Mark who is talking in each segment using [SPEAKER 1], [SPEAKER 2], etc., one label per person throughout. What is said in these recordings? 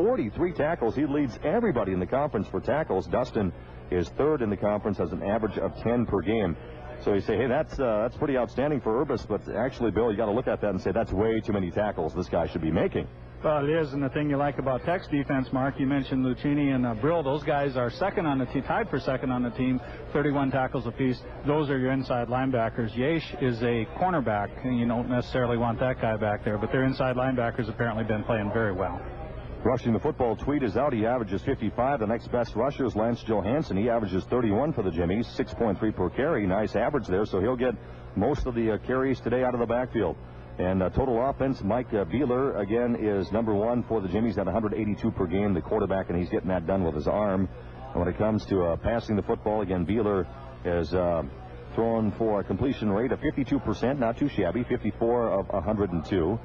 [SPEAKER 1] 43 tackles. He leads everybody in the conference for tackles. Dustin is third in the conference, has an average of 10 per game. So you say, hey, that's uh, that's pretty outstanding for Urbas, but actually, Bill, you got to look at that and say that's way too many tackles this guy should be making.
[SPEAKER 2] Well, it is, and the thing you like about Tech's defense, Mark, you mentioned Luchini and uh, Brill. Those guys are second on the team, tied for second on the team, 31 tackles apiece. Those are your inside linebackers. Yesh is a cornerback, and you don't necessarily want that guy back there, but their inside linebackers apparently been playing very well.
[SPEAKER 1] Rushing the football, tweet is out. He averages 55. The next best rusher is Lance Johansson. He averages 31 for the Jimmies, 6.3 per carry. Nice average there, so he'll get most of the uh, carries today out of the backfield. And uh, total offense, Mike uh, Beeler, again, is number one for the Jimmies at 182 per game, the quarterback, and he's getting that done with his arm. And when it comes to uh, passing the football, again, Beeler is uh, thrown for a completion rate of 52%, not too shabby, 54 of 102.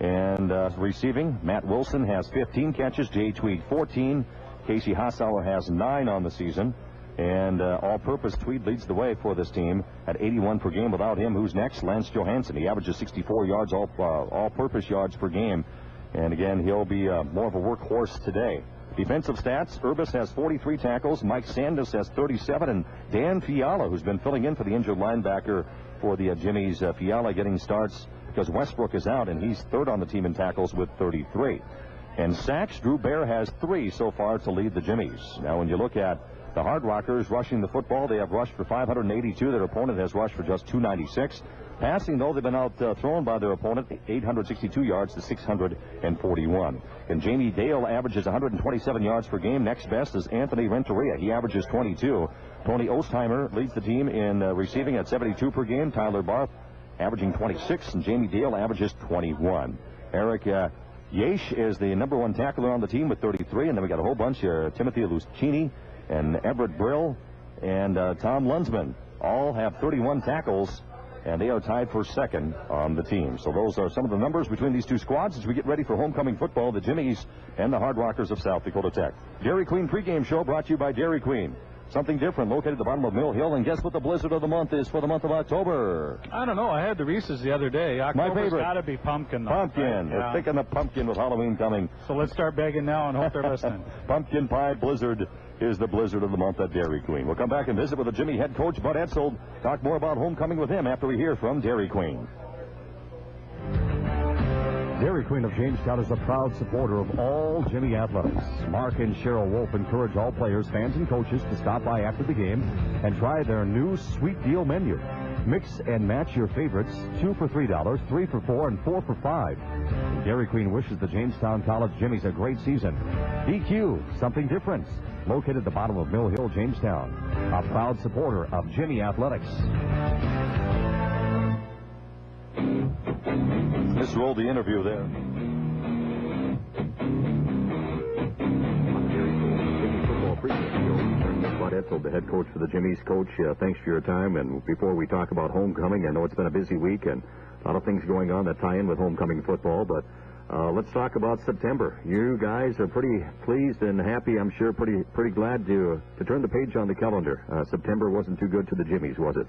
[SPEAKER 1] And uh, receiving, Matt Wilson has 15 catches, Jay Tweed 14. Casey Hassauer has nine on the season. And uh, all-purpose Tweed leads the way for this team at 81 per game. Without him, who's next? Lance Johansson. He averages 64 yards, all, uh, all-purpose yards per game. And again, he'll be uh, more of a workhorse today. Defensive stats, Urbas has 43 tackles, Mike Sandus has 37, and Dan Fiala, who's been filling in for the injured linebacker for the uh, Jimmy's, uh, Fiala getting starts because Westbrook is out, and he's third on the team in tackles with 33. And sacks, Drew Bear has three so far to lead the Jimmies. Now, when you look at the Hard Rockers rushing the football, they have rushed for 582. Their opponent has rushed for just 296. Passing, though, they've been outthrown uh, by their opponent, 862 yards to 641. And Jamie Dale averages 127 yards per game. Next best is Anthony Renteria. He averages 22. Tony Ostheimer leads the team in uh, receiving at 72 per game. Tyler Barth averaging 26, and Jamie Dale averages 21. Eric uh, Yesh is the number one tackler on the team with 33, and then we got a whole bunch here. Timothy Luchini and Everett Brill and uh, Tom Lunsman all have 31 tackles, and they are tied for second on the team. So those are some of the numbers between these two squads as we get ready for homecoming football, the Jimmies and the Hard Rockers of South Dakota Tech. Dairy Queen pregame show brought to you by Dairy Queen. Something different located at the bottom of Mill Hill. And guess what the blizzard of the month is for the month of October?
[SPEAKER 2] I don't know. I had the Reese's the other day. October's
[SPEAKER 1] My favorite.
[SPEAKER 2] got to be pumpkin. Though,
[SPEAKER 1] pumpkin.
[SPEAKER 2] Right?
[SPEAKER 1] They're
[SPEAKER 2] yeah.
[SPEAKER 1] thinking the pumpkin with Halloween coming.
[SPEAKER 2] So let's start begging now and hope they're listening.
[SPEAKER 1] pumpkin pie blizzard is the blizzard of the month at Dairy Queen. We'll come back and visit with the Jimmy head coach, Bud Etzold. Talk more about homecoming with him after we hear from Dairy Queen.
[SPEAKER 3] Dairy Queen of Jamestown is a proud supporter of all Jimmy athletics. Mark and Cheryl Wolf encourage all players, fans, and coaches to stop by after the game and try their new sweet deal menu. Mix and match your favorites, two for $3, three for 4 and four for 5 Dairy Queen wishes the Jamestown College Jimmies a great season. DQ, something different. Located at the bottom of Mill Hill, Jamestown. A proud supporter of Jimmy Athletics.
[SPEAKER 1] Misrolled the interview there.
[SPEAKER 4] Bud Etzold, the head coach for the Jimmies. Coach, uh, thanks for your time. And before we talk about homecoming, I know it's been a busy week and a lot of things going on that tie in with homecoming football. But uh, let's talk about September. You guys are pretty pleased and happy. I'm sure pretty pretty glad to to turn the page on the calendar. Uh, September wasn't too good to the Jimmies, was it?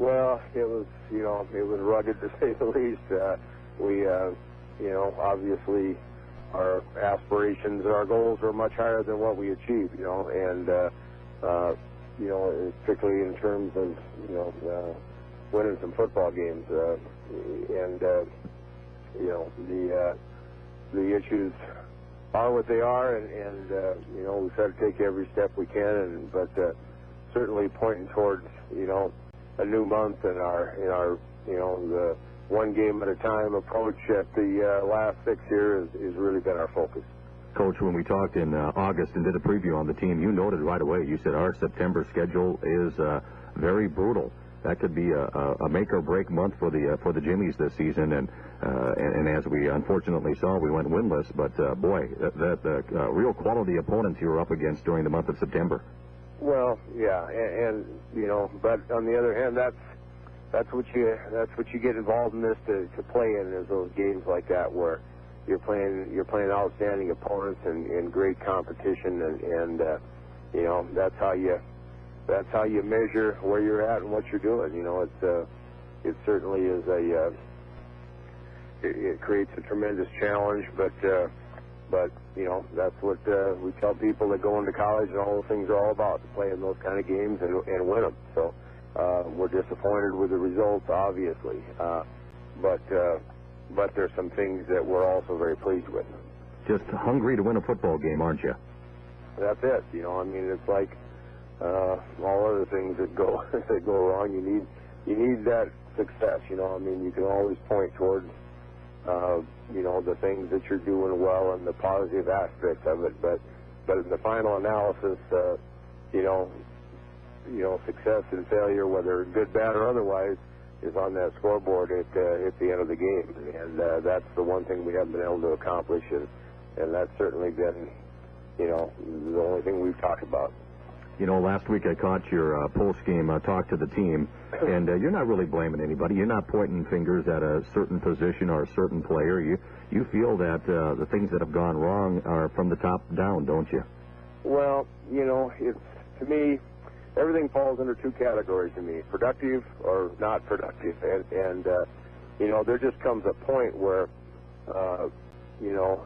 [SPEAKER 5] Well, it was, you know, it was rugged to say the least. Uh, we, uh, you know, obviously our aspirations and our goals were much higher than what we achieved, you know, and, uh, uh, you know, particularly in terms of, you know, uh, winning some football games. Uh, and, uh, you know, the, uh, the issues are what they are, and, and uh, you know, we've got to take every step we can, and, but uh, certainly pointing towards, you know, a new month in our in our you know the one game at a time approach at the uh, last six years has really been our focus.
[SPEAKER 4] Coach, when we talked in uh, August and did a preview on the team, you noted right away. You said our September schedule is uh, very brutal. That could be a, a, make or break month for the uh, for the Jimmies this season, and, uh, and, and as we unfortunately saw, we went winless. But uh, boy, that, that real quality opponents you were up against during the month of September.
[SPEAKER 5] Well, yeah, and, and you know, but on the other hand, that's that's what you that's what you get involved in this to, to play in is those games like that where you're playing you're playing outstanding opponents and, and great competition and and uh, you know that's how you that's how you measure where you're at and what you're doing. You know, it's uh, it certainly is a uh, it, it creates a tremendous challenge, but uh, but you know that's what uh, we tell people that go into college and all those things are all about, to play in those kind of games and, and win them. So uh, we're disappointed with the results, obviously, uh, but uh, but there's some things that we're also very pleased with.
[SPEAKER 4] Just hungry to win a football game, aren't you?
[SPEAKER 5] That's it. You know, I mean, it's like uh, all other things that go that go wrong. You need you need that success. You know, I mean, you can always point towards uh, you know the things that you're doing well and the positive aspects of it, but but in the final analysis, uh, you know, you know, success and failure, whether good, bad, or otherwise, is on that scoreboard at uh, at the end of the game, and uh, that's the one thing we haven't been able to accomplish, and and that's certainly been, you know, the only thing we've talked about.
[SPEAKER 4] You know, last week I caught your uh, post-game uh, talk to the team, and uh, you're not really blaming anybody. You're not pointing fingers at a certain position or a certain player. You you feel that uh, the things that have gone wrong are from the top down, don't you?
[SPEAKER 5] Well, you know, it's to me, everything falls under two categories to me: productive or not productive. And and uh, you know, there just comes a point where, uh, you know,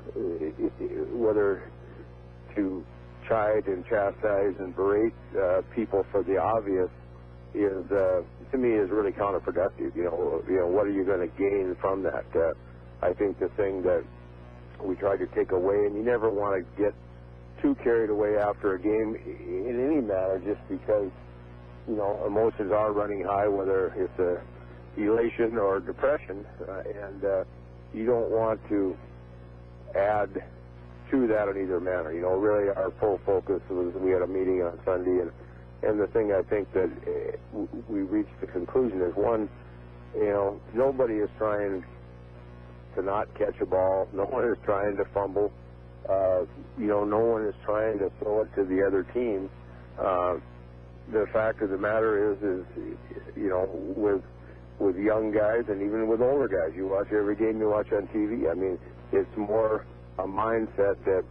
[SPEAKER 5] whether to chide and chastise and berate uh, people for the obvious is, uh, to me, is really counterproductive. You know, you know, what are you going to gain from that? Uh, I think the thing that we try to take away, and you never want to get too carried away after a game in any matter, just because you know emotions are running high, whether it's a elation or depression, uh, and uh, you don't want to add to that in either manner. You know, really our full focus was we had a meeting on Sunday, and and the thing I think that uh, we reached the conclusion is one, you know, nobody is trying to not catch a ball. No one is trying to fumble. Uh, you know, no one is trying to throw it to the other team. Uh, the fact of the matter is, is you know, with with young guys and even with older guys, you watch every game you watch on TV. I mean, it's more a mindset that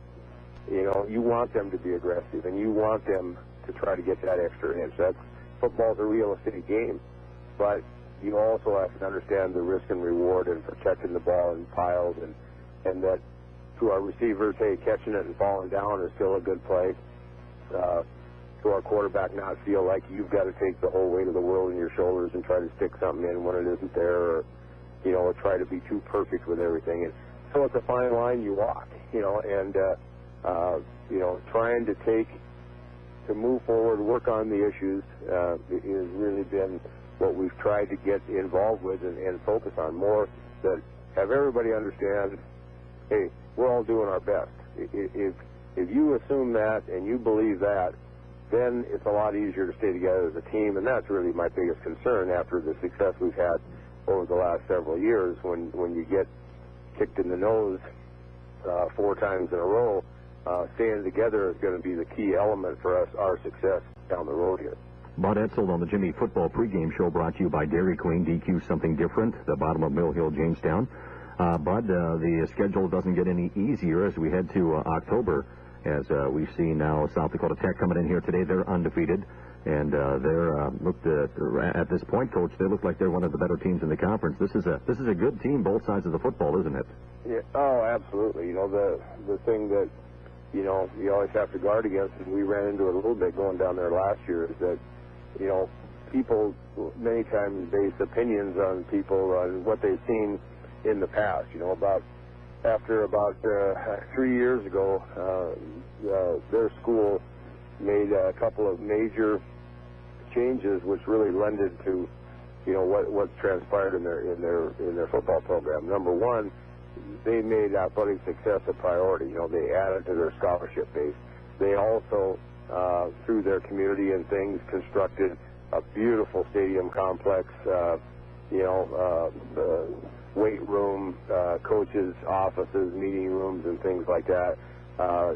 [SPEAKER 5] you know you want them to be aggressive and you want them to try to get that extra inch. That's football's a realistic game, but you also have to understand the risk and reward and protecting the ball in piles and and that to our receivers, hey, catching it and falling down is still a good play. Uh, to our quarterback not feel like you've got to take the whole weight of the world in your shoulders and try to stick something in when it isn't there, or you know, or try to be too perfect with everything. And so it's a fine line you walk, you know, and uh, uh, you know, trying to take to move forward, work on the issues uh, has really been what we've tried to get involved with and, and focus on more. That have everybody understand, hey, we're all doing our best. If if you assume that and you believe that, then it's a lot easier to stay together as a team, and that's really my biggest concern after the success we've had over the last several years. When when you get kicked in the nose uh, four times in a row, uh, staying together is going to be the key element for us, our success down the road here.
[SPEAKER 4] Bud Etzel on the Jimmy Football pregame show brought to you by Dairy Queen, DQ something different, the bottom of Mill Hill, Jamestown. Uh, Bud, uh, the schedule doesn't get any easier as we head to uh, October. As uh, we see now, South Dakota Tech coming in here today, they're undefeated. And uh, they're uh, looked at, at this point, coach. They look like they're one of the better teams in the conference. This is a this is a good team, both sides of the football, isn't it?
[SPEAKER 5] Yeah. Oh, absolutely. You know the the thing that you know you always have to guard against, and we ran into it a little bit going down there last year, is that you know people many times base opinions on people on what they've seen in the past. You know about after about uh, three years ago, uh, uh, their school made a couple of major changes, which really lended to, you know, what what's transpired in their in their in their football program. Number one, they made athletic success a priority. You know, they added to their scholarship base. They also, uh, through their community and things, constructed a beautiful stadium complex. Uh, you know, uh, the weight room, uh, coaches' offices, meeting rooms, and things like that uh,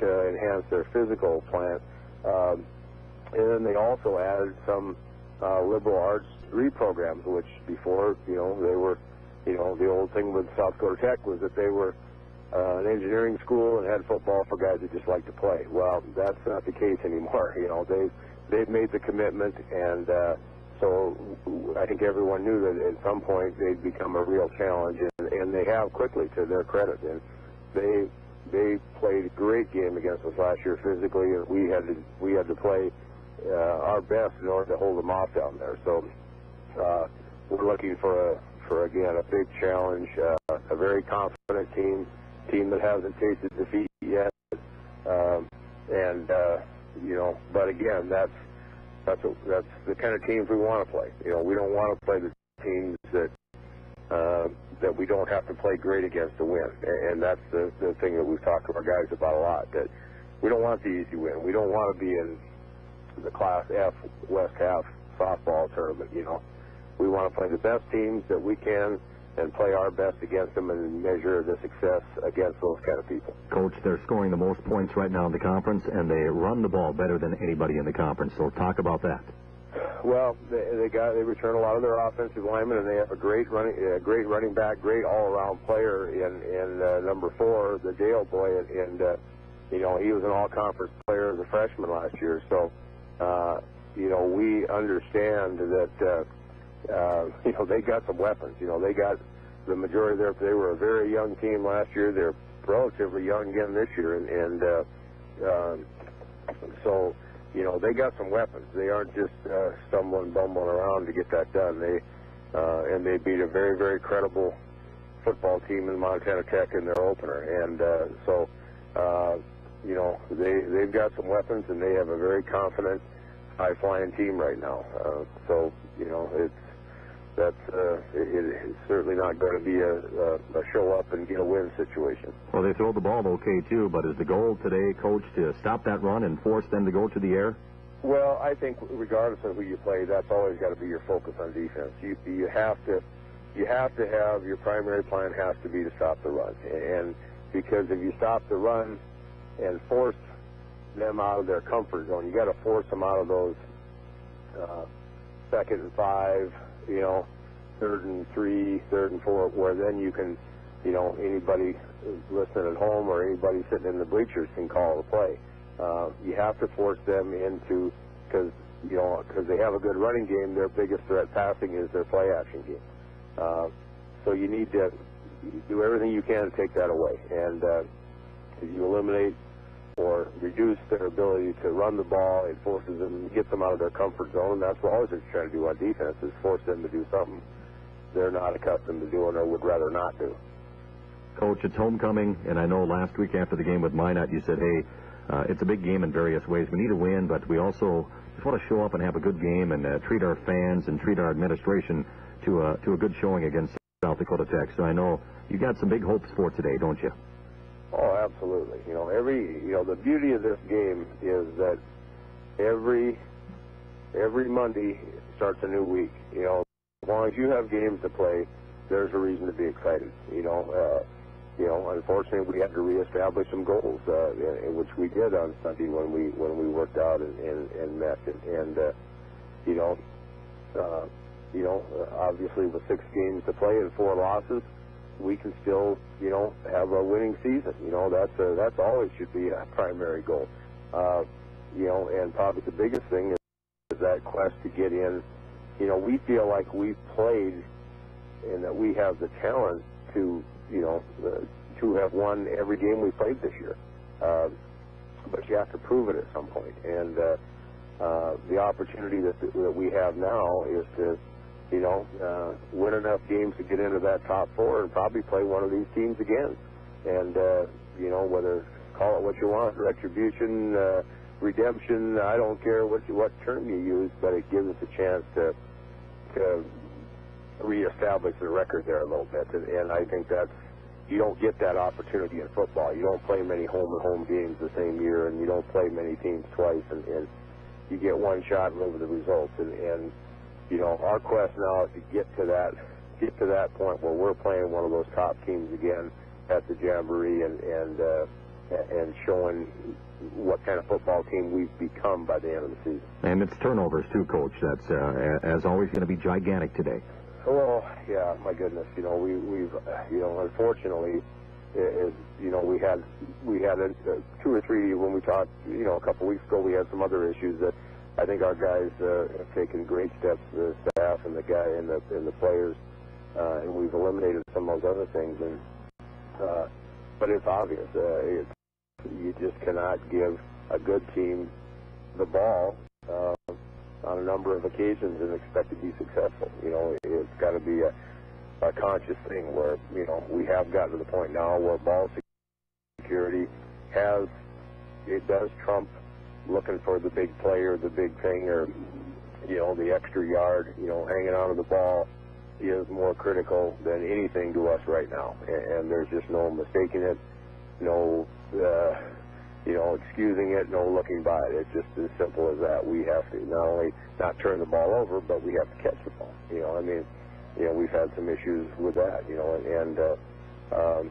[SPEAKER 5] to enhance their physical plant. Um, and then they also added some uh, liberal arts degree programs, which before, you know, they were, you know, the old thing with South Dakota Tech was that they were uh, an engineering school and had football for guys that just like to play. Well, that's not the case anymore. You know, they they've made the commitment, and uh, so I think everyone knew that at some point they'd become a real challenge, and, and they have quickly, to their credit. And they they played a great game against us last year physically, and we had to we had to play uh, our best in order to hold them off down there. So uh, we're looking for a for again a big challenge, uh, a very confident team, team that hasn't tasted defeat yet, um, and uh, you know, but again, that's that's a, that's the kind of teams we want to play. You know, we don't want to play the teams that uh, that we don't have to play great against to win, and, and that's the the thing that we've talked to our guys about a lot. That we don't want the easy win. We don't want to be in the Class F West Half softball tournament. You know, we want to play the best teams that we can and play our best against them and measure the success against those kind of people.
[SPEAKER 4] Coach, they're scoring the most points right now in the conference, and they run the ball better than anybody in the conference. So talk about that.
[SPEAKER 5] Well, they, they got they return a lot of their offensive linemen, and they have a great running, a great running back, great all-around player in in uh, number four, the Dale boy, and, uh, you know he was an all-conference player as a freshman last year. So, uh, you know, we understand that. Uh, uh, you know, they got some weapons. You know, they got the majority there. They were a very young team last year. They're relatively young again this year, and, and uh, um, so you know they got some weapons. They aren't just uh, stumbling, bumbling around to get that done. They uh, and they beat a very, very credible football team in Montana Tech in their opener, and uh, so uh, you know they they've got some weapons, and they have a very confident, high-flying team right now. Uh, so you know it's that's uh, it, it's certainly not going to be a, a, a show up and get a win situation.
[SPEAKER 4] Well, they throw the ball okay too, but is the goal today, coach, to stop that run and force them to go to the air?
[SPEAKER 5] Well, I think regardless of who you play, that's always got to be your focus on defense. You you have to you have to have your primary plan has to be to stop the run, and because if you stop the run and force them out of their comfort zone, you got to force them out of those uh, second and five, you know, third and three, third and four, where then you can, you know, anybody listening at home or anybody sitting in the bleachers can call the play. Uh, you have to force them into, because, you know, because they have a good running game, their biggest threat passing is their play action game. Uh, so you need to do everything you can to take that away. And uh, if you eliminate or reduce their ability to run the ball. It forces them, gets them out of their comfort zone. That's what always trying to do on defense is force them to do something they're not accustomed to doing or would rather not do.
[SPEAKER 4] Coach, it's homecoming, and I know last week after the game with Minot, you said, hey, uh, it's a big game in various ways. We need to win, but we also just want to show up and have a good game and uh, treat our fans and treat our administration to a, to a good showing against South Dakota Tech. So I know you got some big hopes for today, don't you?
[SPEAKER 5] Oh, absolutely. You know, every you know the beauty of this game is that every every Monday starts a new week. You know, as long as you have games to play, there's a reason to be excited. You know, uh, you know. Unfortunately, we had to reestablish some goals, uh, which we did on Sunday when we when we worked out and and, and met. And, and uh, you know, uh, you know, obviously with six games to play and four losses we can still, you know, have a winning season. You know, that's a, that's always should be a primary goal. Uh, you know, and probably the biggest thing is, is that quest to get in. You know, we feel like we've played and that we have the talent to, you know, uh, to have won every game we played this year. Uh, but you have to prove it at some point. And uh, uh, the opportunity that, that we have now is to you know, uh, win enough games to get into that top four and probably play one of these teams again. And, uh, you know, whether call it what you want, retribution, uh, redemption, I don't care what you, what term you use, but it gives us a chance to, to reestablish the record there a little bit. And, and I think that's, you don't get that opportunity in football. You don't play many home and home games the same year, and you don't play many teams twice, and, and you get one shot and live with the results. And, and you know, our quest now is to get to that get to that point where we're playing one of those top teams again at the Jamboree and and uh, and showing what kind of football team we've become by the end of the season.
[SPEAKER 4] And it's turnovers too, Coach. That's uh, as always going to be gigantic today.
[SPEAKER 5] Well, yeah, my goodness. You know, we we've you know, unfortunately, it, you know, we had we had a, a two or three when we talked. You know, a couple weeks ago, we had some other issues that I think our guys uh, have taken great steps, the staff and the guy and the and the players, uh, and we've eliminated some of those other things. And uh, but it's obvious. Uh, it's, you just cannot give a good team the ball uh, on a number of occasions and expect to be successful. You know, it's got to be a, a conscious thing where you know we have gotten to the point now where ball security has it does trump looking for the big play or the big thing or you know the extra yard. You know, hanging on to the ball is more critical than anything to us right now, and, and there's just no mistaking it, no. Uh, you know, excusing it, no looking by it. It's just as simple as that. We have to not only not turn the ball over, but we have to catch the ball. You know, I mean, you know, we've had some issues with that. You know, and, and uh, um,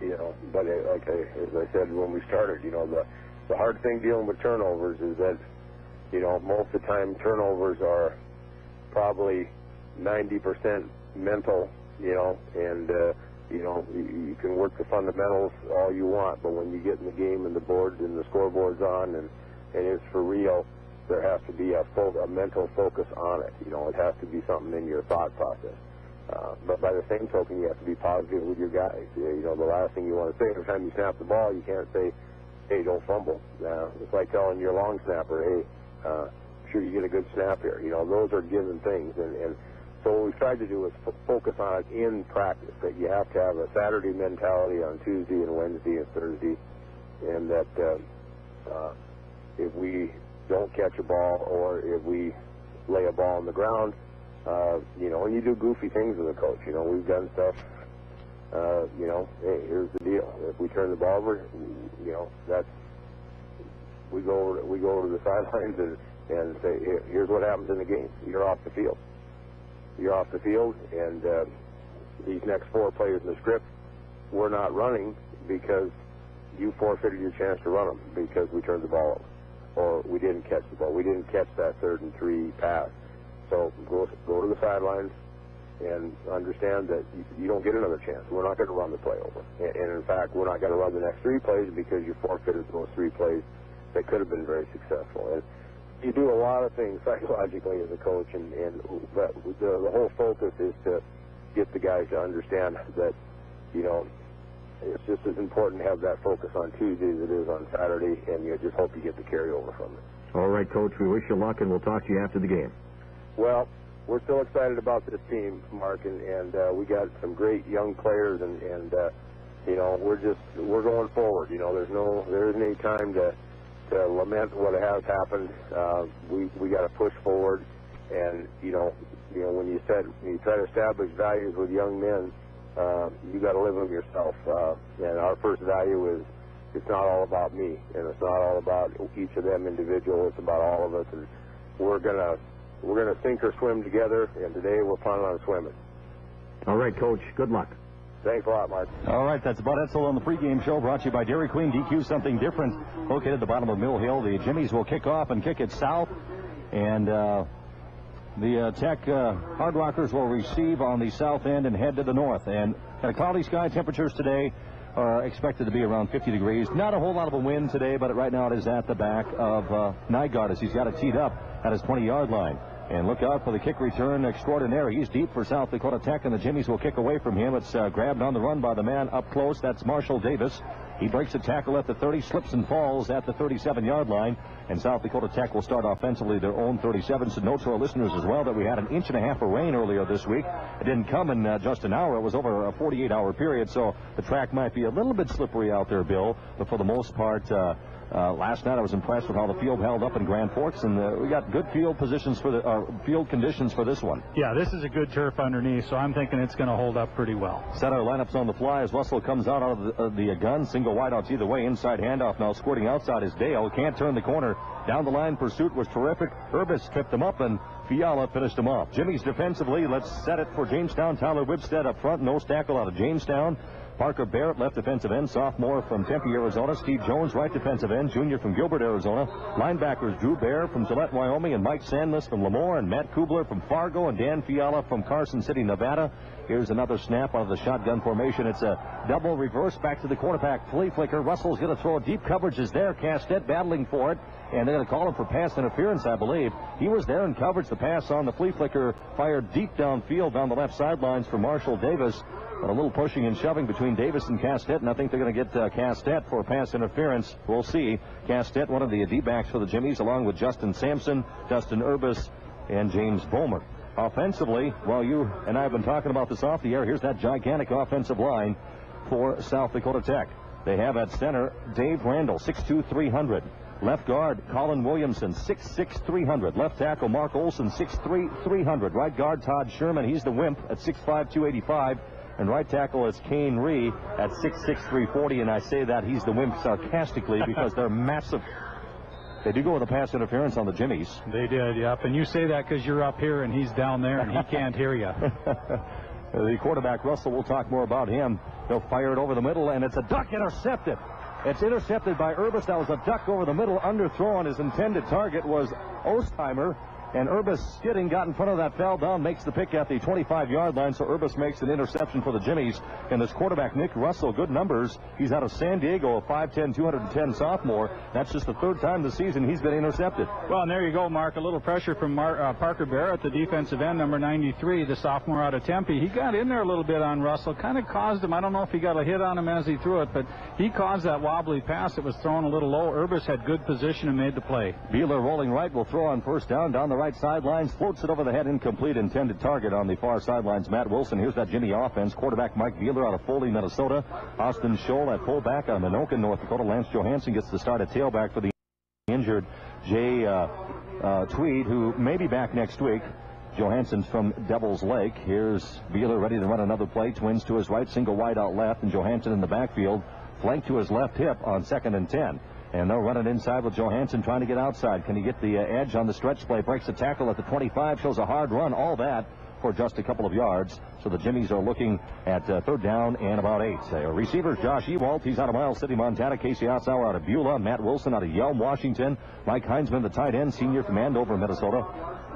[SPEAKER 5] you know, but it, like I, as I said when we started, you know, the the hard thing dealing with turnovers is that, you know, most of the time turnovers are probably 90% mental. You know, and uh, you know, you, you can work the fundamentals all you want, but when you get in the game and the board and the scoreboard's on and, and it's for real, there has to be a, fo- a mental focus on it. You know, it has to be something in your thought process. Uh, but by the same token, you have to be positive with your guys. You know, the last thing you want to say every time you snap the ball, you can't say, "Hey, don't fumble." Uh, it's like telling your long snapper, "Hey, uh, sure you get a good snap here." You know, those are given things, and, and so what we've tried to do is f- focus on it in practice. That you have to have a Saturday mentality on Tuesday and Wednesday and Thursday, and that uh, uh, if we don't catch a ball or if we lay a ball on the ground, uh, you know, and you do goofy things with a coach. You know, we've done stuff. Uh, you know, hey, here's the deal. If we turn the ball over, you know, that's we go over, we go over to the sidelines and and say, Here, here's what happens in the game. You're off the field. You're off the field, and uh, these next four players in the script, we're not running because you forfeited your chance to run them because we turned the ball over or we didn't catch the ball. We didn't catch that third and three pass. So go go to the sidelines and understand that you, you don't get another chance. We're not going to run the play over, and, and in fact, we're not going to run the next three plays because you forfeited those three plays that could have been very successful. And you do a lot of things psychologically as a coach, and and the, the whole focus is to get the guys to understand that you know it's just as important to have that focus on Tuesday as it is on Saturday, and you just hope you get the carryover from it.
[SPEAKER 4] All right, Coach. We wish you luck, and we'll talk to you after the game.
[SPEAKER 5] Well, we're still excited about this team, Mark, and, and uh, we got some great young players, and, and uh, you know we're just we're going forward. You know, there's no there isn't any time to to lament what has happened. Uh, we we got to push forward, and you know you know when you said you try to establish values with young men, uh, you got to live them yourself. Uh, and our first value is it's not all about me, and it's not all about each of them individual. It's about all of us, and we're gonna we're gonna sink or swim together. And today we're planning on swimming.
[SPEAKER 4] All right, Coach. Good luck.
[SPEAKER 5] Thanks a lot, Mark.
[SPEAKER 1] All right, that's about Etzel on the pregame show brought to you by Dairy Queen. DQ something different. Located at the bottom of Mill Hill. The Jimmies will kick off and kick it south. And uh, the uh, Tech uh, Hard Rockers will receive on the south end and head to the north. And got a cloudy sky. Temperatures today are expected to be around 50 degrees. Not a whole lot of a wind today, but right now it is at the back of uh, Nygaard as he's got it teed up at his 20-yard line. And look out for the kick return extraordinary. He's deep for South Dakota Tech, and the Jimmies will kick away from him. It's uh, grabbed on the run by the man up close. That's Marshall Davis. He breaks a tackle at the 30, slips and falls at the 37-yard line. And South Dakota Tech will start offensively their own 37. So note to our listeners as well that we had an inch and a half of rain earlier this week. It didn't come in uh, just an hour. It was over a 48-hour period. So the track might be a little bit slippery out there, Bill. But for the most part, uh, uh, last night I was impressed with how the field held up in Grand Forks, and uh, we got good field positions for the uh, field conditions for this one.
[SPEAKER 2] Yeah, this is a good turf underneath, so I'm thinking it's going to hold up pretty well.
[SPEAKER 1] Set our lineups on the fly as Russell comes out of the, uh, the gun. Single wideouts either way. Inside handoff now squirting outside is Dale. Can't turn the corner. Down the line pursuit was terrific. Urbis tripped him up and Fiala finished him off. Jimmy's defensively. Let's set it for Jamestown. Tyler Whipstead up front. No tackle out of Jamestown. Parker Barrett, left defensive end, sophomore from Tempe, Arizona. Steve Jones, right defensive end, junior from Gilbert, Arizona. Linebackers Drew Bear from Gillette, Wyoming, and Mike Sandless from Lemoore, and Matt Kubler from Fargo, and Dan Fiala from Carson City, Nevada. Here's another snap out of the shotgun formation. It's a double reverse back to the quarterback. Flea flicker. Russell's going to throw. Deep coverage is there. Castet battling for it. And they're going to call him for pass interference, I believe. He was there in coverage. The pass on the flea flicker fired deep downfield down the left sidelines for Marshall Davis. But a little pushing and shoving between Davis and Castet, and I think they're going to get uh, Castet for pass interference. We'll see. Castet, one of the D-backs for the Jimmies, along with Justin Sampson, Dustin Urbis, and James Bomer. Offensively, while you and I have been talking about this off the air, here's that gigantic offensive line for South Dakota Tech. They have at center Dave Randall, 6'2", 300. Left guard, Colin Williamson, 6'6", 300. Left tackle, Mark Olson, 6'3", 300. Right guard, Todd Sherman, he's the wimp at 6'5", 285. And right tackle is Kane Ree at 6'6", 340. And I say that he's the wimp sarcastically because they're massive. They do go with a pass interference on the Jimmies.
[SPEAKER 2] They did, yep. And you say that because you're up here and he's down there and he can't hear you.
[SPEAKER 1] the quarterback, Russell, we'll talk more about him. He'll fire it over the middle, and it's a duck intercepted. It's intercepted by Urbis. That was a duck over the middle, underthrow, and his intended target was Ostheimer. And Urbis skidding got in front of that, fell down, makes the pick at the 25-yard line. So Urbis makes an interception for the Jimmies. And this quarterback, Nick Russell, good numbers. He's out of San Diego, a 5'10", 210 sophomore. That's just the third time this season he's been intercepted.
[SPEAKER 2] Well, and there you go, Mark. A little pressure from Mar- uh, Parker Barrett, the defensive end, number 93, the sophomore out of Tempe. He got in there a little bit on Russell, kind of caused him. I don't know if he got a hit on him as he threw it, but he caused that wobbly pass. It was thrown a little low. Urbis had good position and made the play.
[SPEAKER 1] Beeler rolling right will throw on first down down the right sidelines floats it over the head, incomplete, intended target on the far sidelines. Matt Wilson. Here's that Jimmy offense. Quarterback Mike Beeler out of Foley, Minnesota. Austin Scholl at fullback of Menoken, North Dakota. Lance Johansson gets the start at tailback for the injured Jay uh, uh, Tweed, who may be back next week. Johansson's from Devil's Lake. Here's Beeler ready to run another play. Twins to his right, single wide out left, and Johansson in the backfield. Flank to his left hip on second and ten. And they'll run it inside with Johansson trying to get outside. Can he get the uh, edge on the stretch play? Breaks a tackle at the 25, shows a hard run. All that for just a couple of yards. So the Jimmies are looking at uh, third down and about eight. Uh, receivers Josh Ewalt, he's out of Miles City, Montana. Casey Otsauer out of Beulah. Matt Wilson out of Yelm, Washington. Mike Heinzman, the tight end, senior from Andover, Minnesota.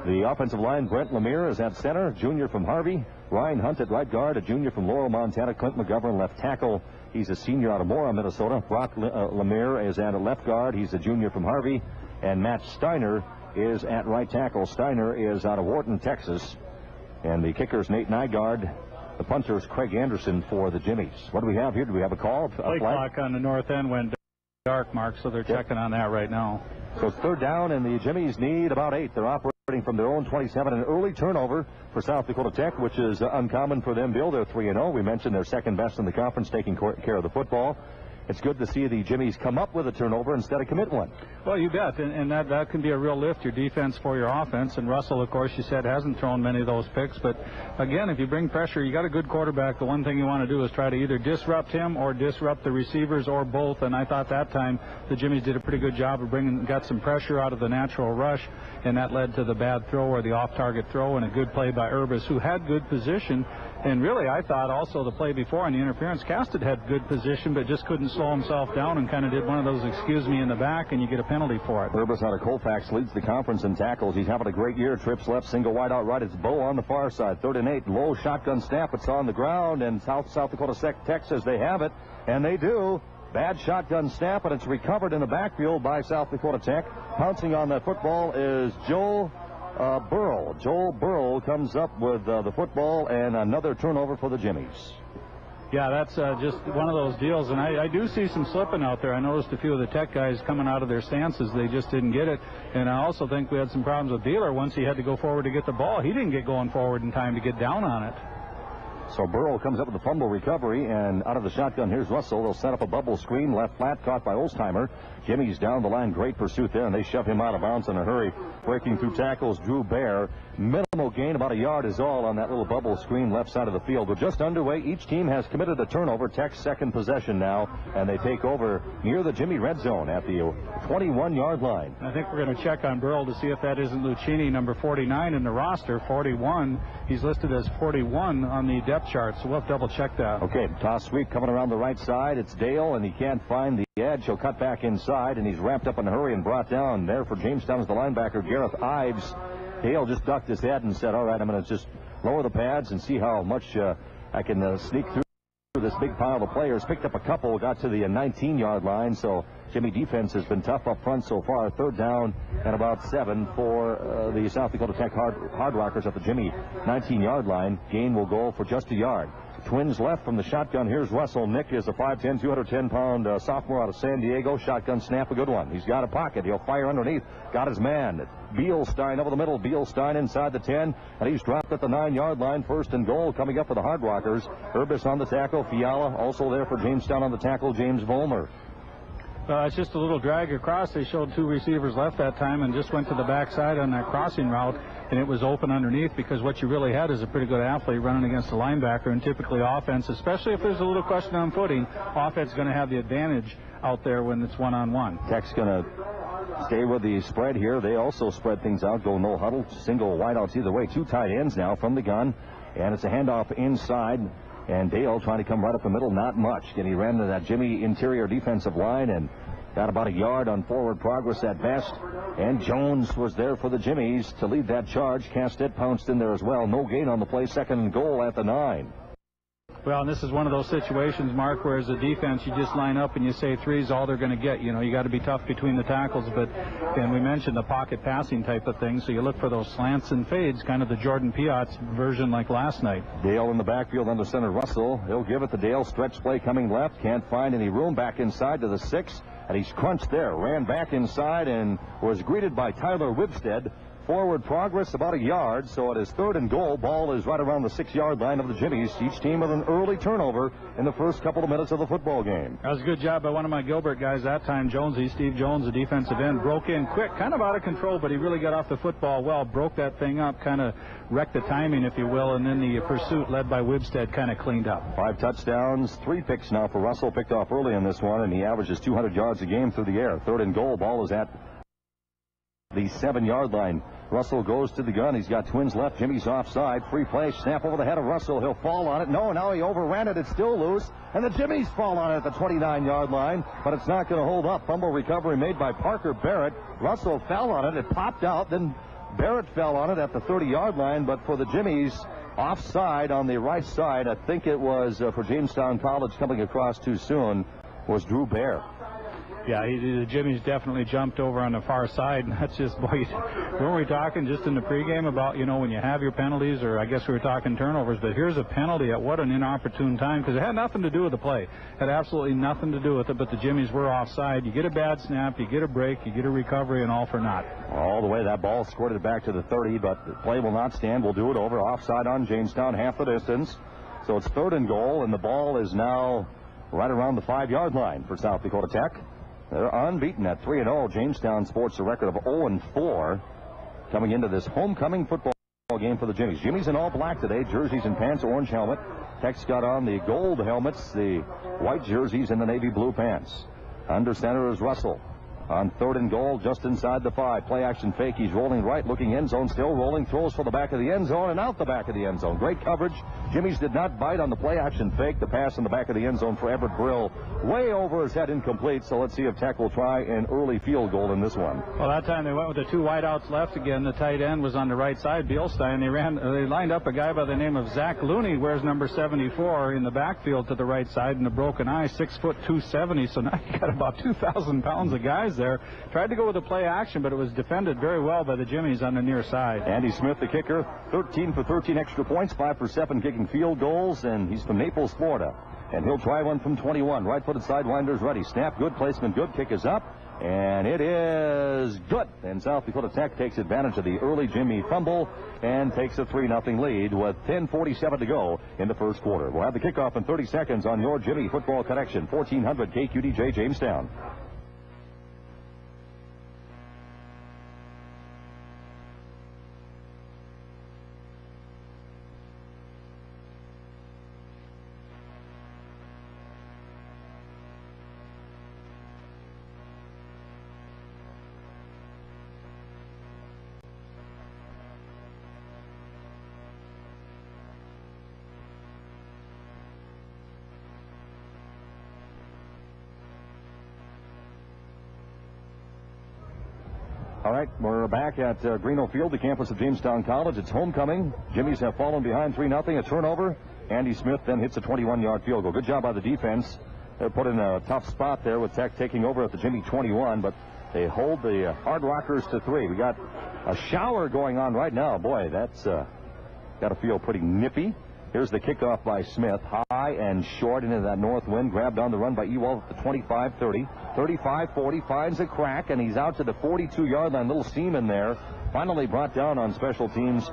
[SPEAKER 1] The offensive line, Brent Lemire is at center, junior from Harvey. Ryan Hunt at right guard, a junior from Laurel, Montana. Clint McGovern, left tackle. He's a senior out of Mora, Minnesota. Brock uh, Lemire is at a left guard. He's a junior from Harvey. And Matt Steiner is at right tackle. Steiner is out of Wharton, Texas. And the kicker's Nate Nygaard. The punter is Craig Anderson for the Jimmies. What do we have here? Do we have a call? A
[SPEAKER 2] Play
[SPEAKER 1] flag?
[SPEAKER 2] clock on the north end went dark, Mark, so they're checking on that right now.
[SPEAKER 1] So it's third down, and the Jimmies need about eight. They're operating from their own 27. An early turnover for South Dakota Tech, which is uh, uncommon for them. Bill, they're 3 0. We mentioned they're second best in the conference, taking care of the football. It's good to see the Jimmies come up with a turnover instead of commit one.
[SPEAKER 2] Well, you bet, and, and that, that can be a real lift, your defense for your offense. And Russell, of course, you said hasn't thrown many of those picks, but again, if you bring pressure, you got a good quarterback. The one thing you want to do is try to either disrupt him or disrupt the receivers or both. And I thought that time the Jimmies did a pretty good job of bringing, got some pressure out of the natural rush, and that led to the bad throw or the off-target throw, and a good play by Urbis, who had good position. And really, I thought also the play before on the interference, Castet had good position, but just couldn't slow himself down and kind of did one of those excuse me in the back, and you get a penalty for it.
[SPEAKER 1] Urbis out of Colfax leads the conference in tackles. He's having a great year. Trips left, single wide out right. It's Bo on the far side. Third and eight. Low shotgun snap. It's on the ground, and South South Dakota Sec Tech says they have it, and they do. Bad shotgun snap, and it's recovered in the backfield by South Dakota Tech. Pouncing on that football is Joel uh, Burrow. Joel Burrow comes up with uh, the football and another turnover for the Jimmies.
[SPEAKER 2] Yeah, that's uh, just one of those deals, and I, I do see some slipping out there. I noticed a few of the Tech guys coming out of their stances; they just didn't get it. And I also think we had some problems with Beeler once he had to go forward to get the ball. He didn't get going forward in time to get down on it.
[SPEAKER 1] So Burrow comes up with a fumble recovery, and out of the shotgun, here's Russell. They'll set up a bubble screen, left flat, caught by Ostheimer. Jimmy's down the line, great pursuit there, and they shove him out of bounds in a hurry. Breaking through tackles, Drew Bear. Minimal gain, about a yard is all on that little bubble screen left side of the field. We're just underway. Each team has committed a turnover. Tech's second possession now, and they take over near the Jimmy red zone at the 21-yard line.
[SPEAKER 2] I think we're going to check on Burrow to see if that isn't Luchini, number 49 in the roster. 41. He's listed as 41 on the depth chart, so we'll double check that.
[SPEAKER 1] Okay, toss sweep coming around the right side. It's Dale, and he can't find the edge. He'll cut back inside, and he's wrapped up in a hurry and brought down. There for Jamestown is the linebacker, Gareth Ives. Dale just ducked his head and said, all right, I'm going to just lower the pads and see how much uh, I can uh, sneak through this big pile of players. Picked up a couple, got to the 19-yard line, so Jimmy defense has been tough up front so far. Third down and about seven for uh, the South Dakota Tech hard, hard Rockers at the Jimmy 19-yard line. Gain will go for just a yard. Twins left from the shotgun. Here's Russell. Nick is a 5'10", 210-pound uh, sophomore out of San Diego. Shotgun snap, a good one. He's got a pocket. He'll fire underneath. Got his man. Bielstein over the middle. Bielstein inside the 10, and he's dropped at the nine-yard line. First and goal coming up for the Hard Rockers. Urbis on the tackle. Fiala also there for Jamestown on the tackle. James Vollmer.
[SPEAKER 2] Uh, it's just a little drag across. They showed two receivers left that time and just went to the backside on that crossing route, and it was open underneath because what you really had is a pretty good athlete running against a linebacker, and typically offense, especially if there's a little question on footing, offense is going to have the advantage out there when it's one-on-one.
[SPEAKER 1] Tech's going to stay with the spread here. They also spread things out, go no huddle, single wideouts either way. Two tight ends now from the gun, and it's a handoff inside. And Dale trying to come right up the middle, not much. And he ran to that Jimmy interior defensive line and got about a yard on forward progress at best. And Jones was there for the Jimmies to lead that charge. Castet pounced in there as well. No gain on the play. Second goal at the nine.
[SPEAKER 2] Well, and this is one of those situations, Mark, where as a defense you just line up and you say three is all they're going to get. You know, you got to be tough between the tackles, but and we mentioned the pocket passing type of thing, so you look for those slants and fades, kind of the Jordan Piotz version like last night.
[SPEAKER 1] Dale in the backfield under center Russell. He'll give it to Dale. Stretch play coming left. Can't find any room back inside to the six, and he's crunched there. Ran back inside and was greeted by Tyler Wibstead. Forward progress about a yard, so it is third and goal. Ball is right around the six-yard line of the Jimmies. Each team with an early turnover in the first couple of minutes of the football game.
[SPEAKER 2] That was a good job by one of my Gilbert guys that time, Jonesy. Steve Jones, the defensive end, broke in quick, kind of out of control, but he really got off the football well, broke that thing up, kind of wrecked the timing, if you will, and then the pursuit led by Wibstead kind of cleaned up.
[SPEAKER 1] Five touchdowns, three picks now for Russell, picked off early in this one, and he averages 200 yards a game through the air. Third and goal. Ball is at the seven-yard line. Russell goes to the gun. He's got twins left. Jimmy's offside. Free play. Snap over the head of Russell. He'll fall on it. No, now he overran it. It's still loose. And the Jimmies fall on it at the 29-yard line. But it's not going to hold up. Fumble recovery made by Parker Barrett. Russell fell on it. It popped out. Then Barrett fell on it at the 30-yard line. But for the Jimmies, offside on the right side, I think it was uh, for Jamestown College coming across too soon, was Drew Bear.
[SPEAKER 2] Yeah, he, the Jimmy's definitely jumped over on the far side. And that's just, boy, weren't we talking just in the pregame about, you know, when you have your penalties, or I guess we were talking turnovers, but here's a penalty at what an inopportune time because it had nothing to do with the play. It had absolutely nothing to do with it, but the Jimmys were offside. You get a bad snap, you get a break, you get a recovery, and all for naught.
[SPEAKER 1] All the way, that ball squirted back to the 30, but the play will not stand. We'll do it over. Offside on Jamestown, half the distance. So it's third and goal, and the ball is now right around the five-yard line for South Dakota Tech. They're unbeaten at 3 0. Jamestown sports a record of 0 4 coming into this homecoming football game for the Jimmies. Jimmies in all black today, jerseys and pants, orange helmet. Tech's got on the gold helmets, the white jerseys, and the navy blue pants. Under center is Russell. On third and goal, just inside the five. Play action fake. He's rolling right, looking end zone, still rolling. Throws for the back of the end zone and out the back of the end zone. Great coverage. Jimmy's did not bite on the play action fake. The pass in the back of the end zone for Everett Brill. Way over his head, incomplete. So let's see if Tech will try an early field goal in this one.
[SPEAKER 2] Well, that time they went with the two wideouts left again. The tight end was on the right side, Bielstein. They ran, uh, they lined up a guy by the name of Zach Looney, wears number 74 in the backfield to the right side, and a broken eye, six foot 270. So now you got about 2,000 pounds of guys there. Tried to go with a play action, but it was defended very well by the Jimmies on the near side.
[SPEAKER 1] Andy Smith, the kicker, 13 for 13 extra points, 5 for 7 kicking field goals, and he's from Naples, Florida. And he'll try one from 21. Right footed sidewinders ready. Snap, good placement, good kick is up. And it is good. And South Dakota Tech takes advantage of the early Jimmy fumble and takes a 3 0 lead with 10.47 to go in the first quarter. We'll have the kickoff in 30 seconds on your Jimmy Football Connection, 1400 KQDJ Jamestown. We're back at uh, Greeno Field, the campus of Jamestown College. It's homecoming. Jimmies have fallen behind 3 0. A turnover. Andy Smith then hits a 21 yard field goal. Good job by the defense. They're put in a tough spot there with Tech taking over at the Jimmy 21, but they hold the uh, Hard Rockers to three. We got a shower going on right now. Boy, that's uh, got to feel pretty nippy. Here's the kickoff by Smith. High and short into that north wind. Grabbed on the run by Ewald at the 25 30. 35 40. Finds a crack, and he's out to the 42 yard line. Little seam in there. Finally brought down on special teams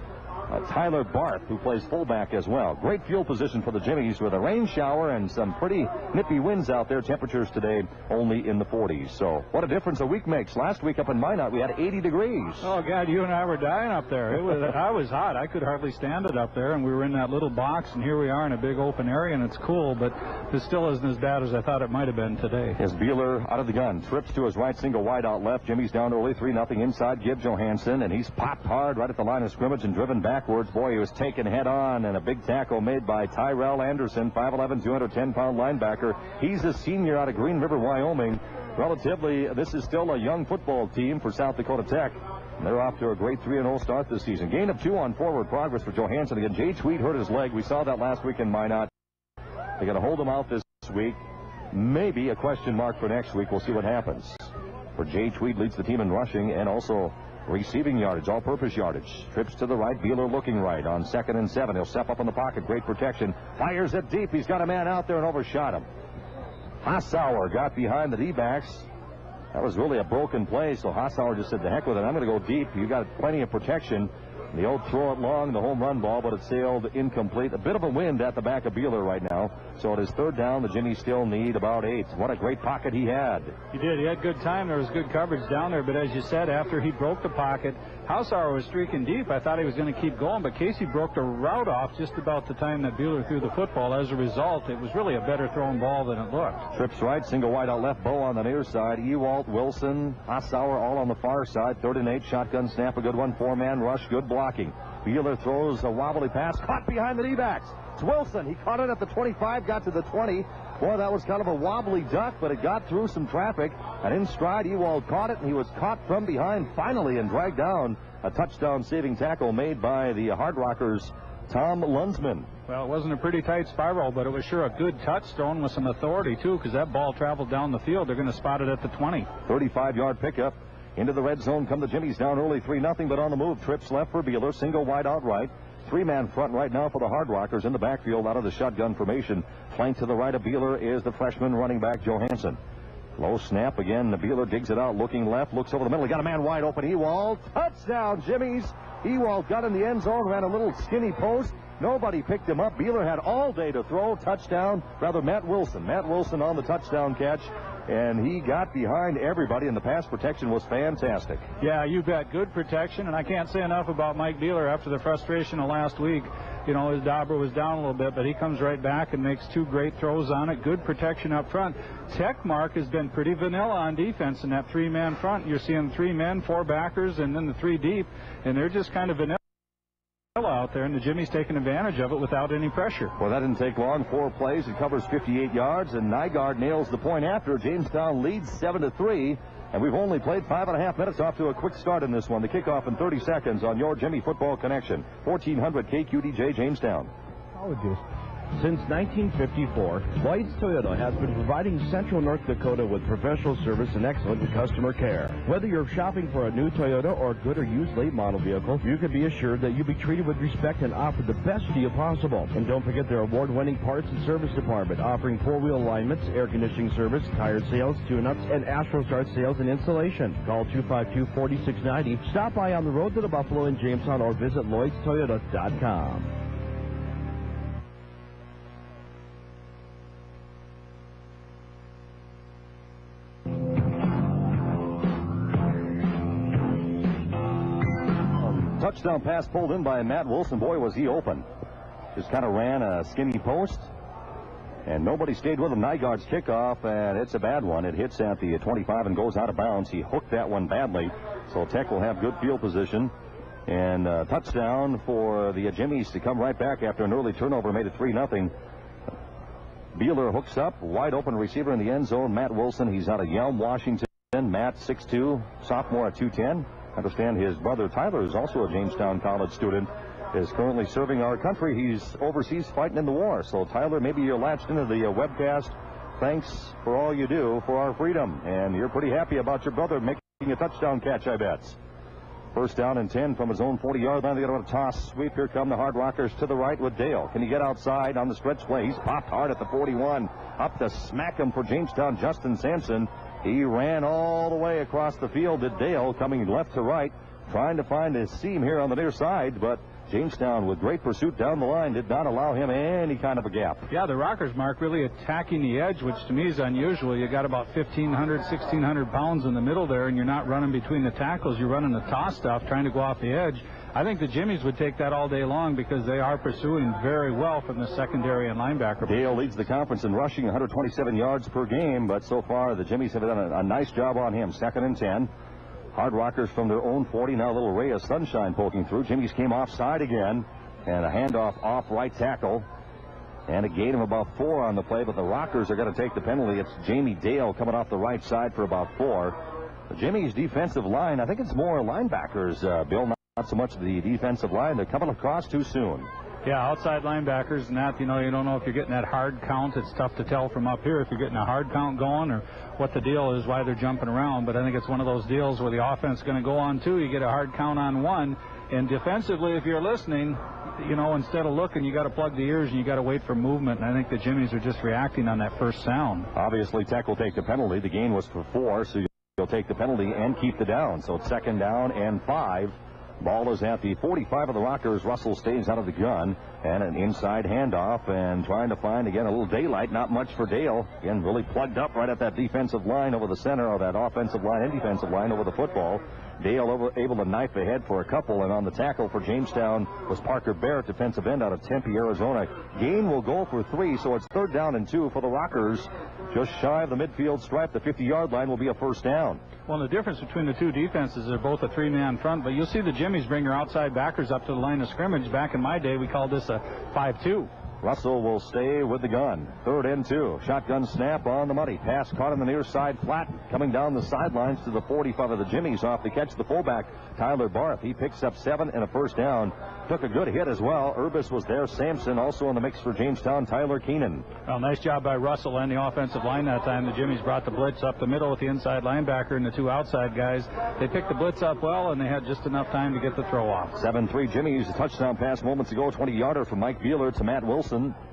[SPEAKER 1] uh, Tyler Barth, who plays fullback as well. Great field position for the Jimmies with a rain shower and some pretty nippy winds out there. Temperatures today only in the 40s. So what a difference a week makes. Last week up in Minot we had 80 degrees.
[SPEAKER 2] Oh God, you and I were dying up there. It was I was hot. I could hardly stand it up there, and we were in that little box, and here we are in a big open area, and it's cool, but it still isn't as bad as I thought it might have been today.
[SPEAKER 1] As Beeler out of the gun, trips to his right, single wide out left. Jimmy's down early, three nothing inside. Gibbs Johansson, and he's popped hard right at the line of scrimmage and driven backwards. Boy, he was taken head on, and a big tackle made by Tyrell Anderson, 5'11", 210 pound linebacker. He's a senior out of Green River, Wyoming. Relatively, this is still a young football team for South Dakota Tech. And they're off to a great 3 0 start this season. Gain of two on forward progress for Johansson. Again, Jay Tweed hurt his leg. We saw that last week in Minot. They're going to hold him out this week. Maybe a question mark for next week. We'll see what happens. For Jay Tweed leads the team in rushing and also receiving yardage, all-purpose yardage. Trips to the right, Beeler looking right on second and seven. He'll step up in the pocket, great protection. Fires it deep. He's got a man out there and overshot him. Hassauer got behind the D-backs. That was really a broken play, so Hassauer just said, the heck with it. I'm going to go deep. You got plenty of protection. The old throw it long, the home run ball, but it sailed incomplete. A bit of a wind at the back of Beeler right now. So it is third down. The Jimmy still need about eight. What a great pocket he had.
[SPEAKER 2] He did. He had good time. There was good coverage down there. But as you said, after he broke the pocket, Hausauer was streaking deep. I thought he was going to keep going, but Casey broke the route off just about the time that Beeler threw the football. As a result, it was really a better thrown ball than it looked.
[SPEAKER 1] Trips right, single wide out left, Bow on the near side. Ewald, Wilson, Hausauer all on the far side. Third and eight, shotgun snap, a good one. Four man rush, good blocking. Beeler throws a wobbly pass, caught behind the D-backs. It's Wilson. He caught it at the 25, got to the 20. Boy, that was kind of a wobbly duck, but it got through some traffic. And in stride, Ewald caught it, and he was caught from behind finally and dragged down. A touchdown saving tackle made by the Hard Rockers, Tom Lunsman.
[SPEAKER 2] Well, it wasn't a pretty tight spiral, but it was sure a good touchstone with some authority, too, because that ball traveled down the field. They're going to spot it at the 20.
[SPEAKER 1] 35 yard pickup. Into the red zone come the Jimmies down early 3 0, but on the move. Trips left for Beeler. Single wide out right. Three man front right now for the Hard Rockers in the backfield out of the shotgun formation. Flank to the right of Beeler is the freshman running back Johansson. Low snap again. The Beeler digs it out, looking left, looks over the middle. He got a man wide open. Ewald. Touchdown, Jimmies. Ewald got in the end zone, ran a little skinny post. Nobody picked him up. Beeler had all day to throw. Touchdown. Rather, Matt Wilson. Matt Wilson on the touchdown catch. And he got behind everybody, and the pass protection was fantastic.
[SPEAKER 2] Yeah, you bet. Good protection, and I can't say enough about Mike Beeler after the frustration of last week. You know, his Dauber was down a little bit, but he comes right back and makes two great throws on it. Good protection up front. Tech Mark has been pretty vanilla on defense in that three-man front. You're seeing three men, four backers, and then the three deep, and they're just kind of vanilla out there, and the Jimmy's taking advantage of it without any pressure.
[SPEAKER 1] Well, that didn't take long. Four plays. It covers 58 yards, and Nygaard nails the point after. Jamestown leads 7 to 3. And we've only played five and a half minutes off to a quick start in this one. The kickoff in 30 seconds on your Jimmy Football Connection. 1400 KQDJ Jamestown.
[SPEAKER 6] Apologies. Since 1954, Lloyd's Toyota has been providing Central North Dakota with professional service and excellent customer care. Whether you're shopping for a new Toyota or a good or used late model vehicle, you can be assured that you'll be treated with respect and offered the best deal possible. And don't forget their award-winning parts and service department, offering four-wheel alignments, air conditioning service, tire sales, tune-ups, and AstroStart sales and installation. Call 252-4690. Stop by on the road to the Buffalo in Jamestown or visit Lloyd'sToyota.com.
[SPEAKER 1] Touchdown pass pulled in by Matt Wilson. Boy, was he open. Just kind of ran a skinny post. And nobody stayed with him. Nygaard's kickoff, and it's a bad one. It hits at the 25 and goes out of bounds. He hooked that one badly. So Tech will have good field position. And uh, touchdown for the Jimmies to come right back after an early turnover made it 3 0. Beeler hooks up, wide open receiver in the end zone. Matt Wilson, he's out of Yelm, Washington. Matt, 6'2, sophomore at 210. Understand his brother Tyler is also a Jamestown College student. Is currently serving our country. He's overseas fighting in the war. So Tyler, maybe you're latched into the uh, webcast. Thanks for all you do for our freedom, and you're pretty happy about your brother making a touchdown catch, I bet. First down and 10 from his own 40 yard line. They got a toss sweep. Here come the Hard Rockers to the right with Dale. Can he get outside on the stretch play? He's popped hard at the 41. Up to smack him for Jamestown, Justin Sampson. He ran all the way across the field to Dale, coming left to right, trying to find his seam here on the near side, but Jamestown, with great pursuit down the line, did not allow him any kind of a gap.
[SPEAKER 2] Yeah, the Rockers, Mark, really attacking the edge, which to me is unusual. You got about 1,500, 1,600 pounds in the middle there, and you're not running between the tackles. You're running the toss stuff, trying to go off the edge. I think the Jimmies would take that all day long because they are pursuing very well from the secondary and linebacker.
[SPEAKER 1] Dale leads the conference in rushing 127 yards per game, but so far the Jimmies have done a, a nice job on him. Second and 10. Hard Rockers from their own 40. Now a little ray of sunshine poking through. Jimmy's came offside again. And a handoff off right tackle. And a gain of about four on the play, but the Rockers are going to take the penalty. It's Jamie Dale coming off the right side for about four. Jimmy's defensive line, I think it's more linebackers, uh, Bill, not so much the defensive line. They're coming across too soon.
[SPEAKER 2] Yeah, outside linebackers and that, you know, you don't know if you're getting that hard count. It's tough to tell from up here if you're getting a hard count going or what the deal is, why they're jumping around. But I think it's one of those deals where the offense is going to go on two. You get a hard count on one. And defensively, if you're listening, you know, instead of looking, you got to plug the ears and you got to wait for movement. And I think the Jimmies are just reacting on that first sound.
[SPEAKER 1] Obviously, Tech will take the penalty. The gain was for four, so you'll take the penalty and keep the down. So it's second down and five. Ball is at the 45 of the Rockers. Russell stays out of the gun. And an inside handoff and trying to find, again, a little daylight. Not much for Dale. Again, really plugged up right at that defensive line over the center, or that offensive line and defensive line over the football. Dale over, able to knife ahead for a couple, and on the tackle for Jamestown was Parker Barrett, defensive end out of Tempe, Arizona. Gain will go for three, so it's third down and two for the Rockers. Just shy of the midfield stripe, the 50-yard line will be a first down.
[SPEAKER 2] Well, the difference between the two defenses, they're both a three-man front, but you'll see the Jimmies bring their outside backers up to the line of scrimmage. Back in my day, we called this a 5-2.
[SPEAKER 1] Russell will stay with the gun. Third and two. Shotgun snap on the money. Pass caught on the near side flat. Coming down the sidelines to the 45 of the Jimmies off the catch. The fullback, Tyler Barth. He picks up seven and a first down. Took a good hit as well. Urbis was there. Sampson also in the mix for Jamestown. Tyler Keenan.
[SPEAKER 2] Well, nice job by Russell and the offensive line that time. The Jimmies brought the blitz up the middle with the inside linebacker and the two outside guys. They picked the blitz up well, and they had just enough time to get the throw off.
[SPEAKER 1] 7-3 Jimmies. A touchdown pass moments ago. 20-yarder from Mike Beeler to Matt Wilson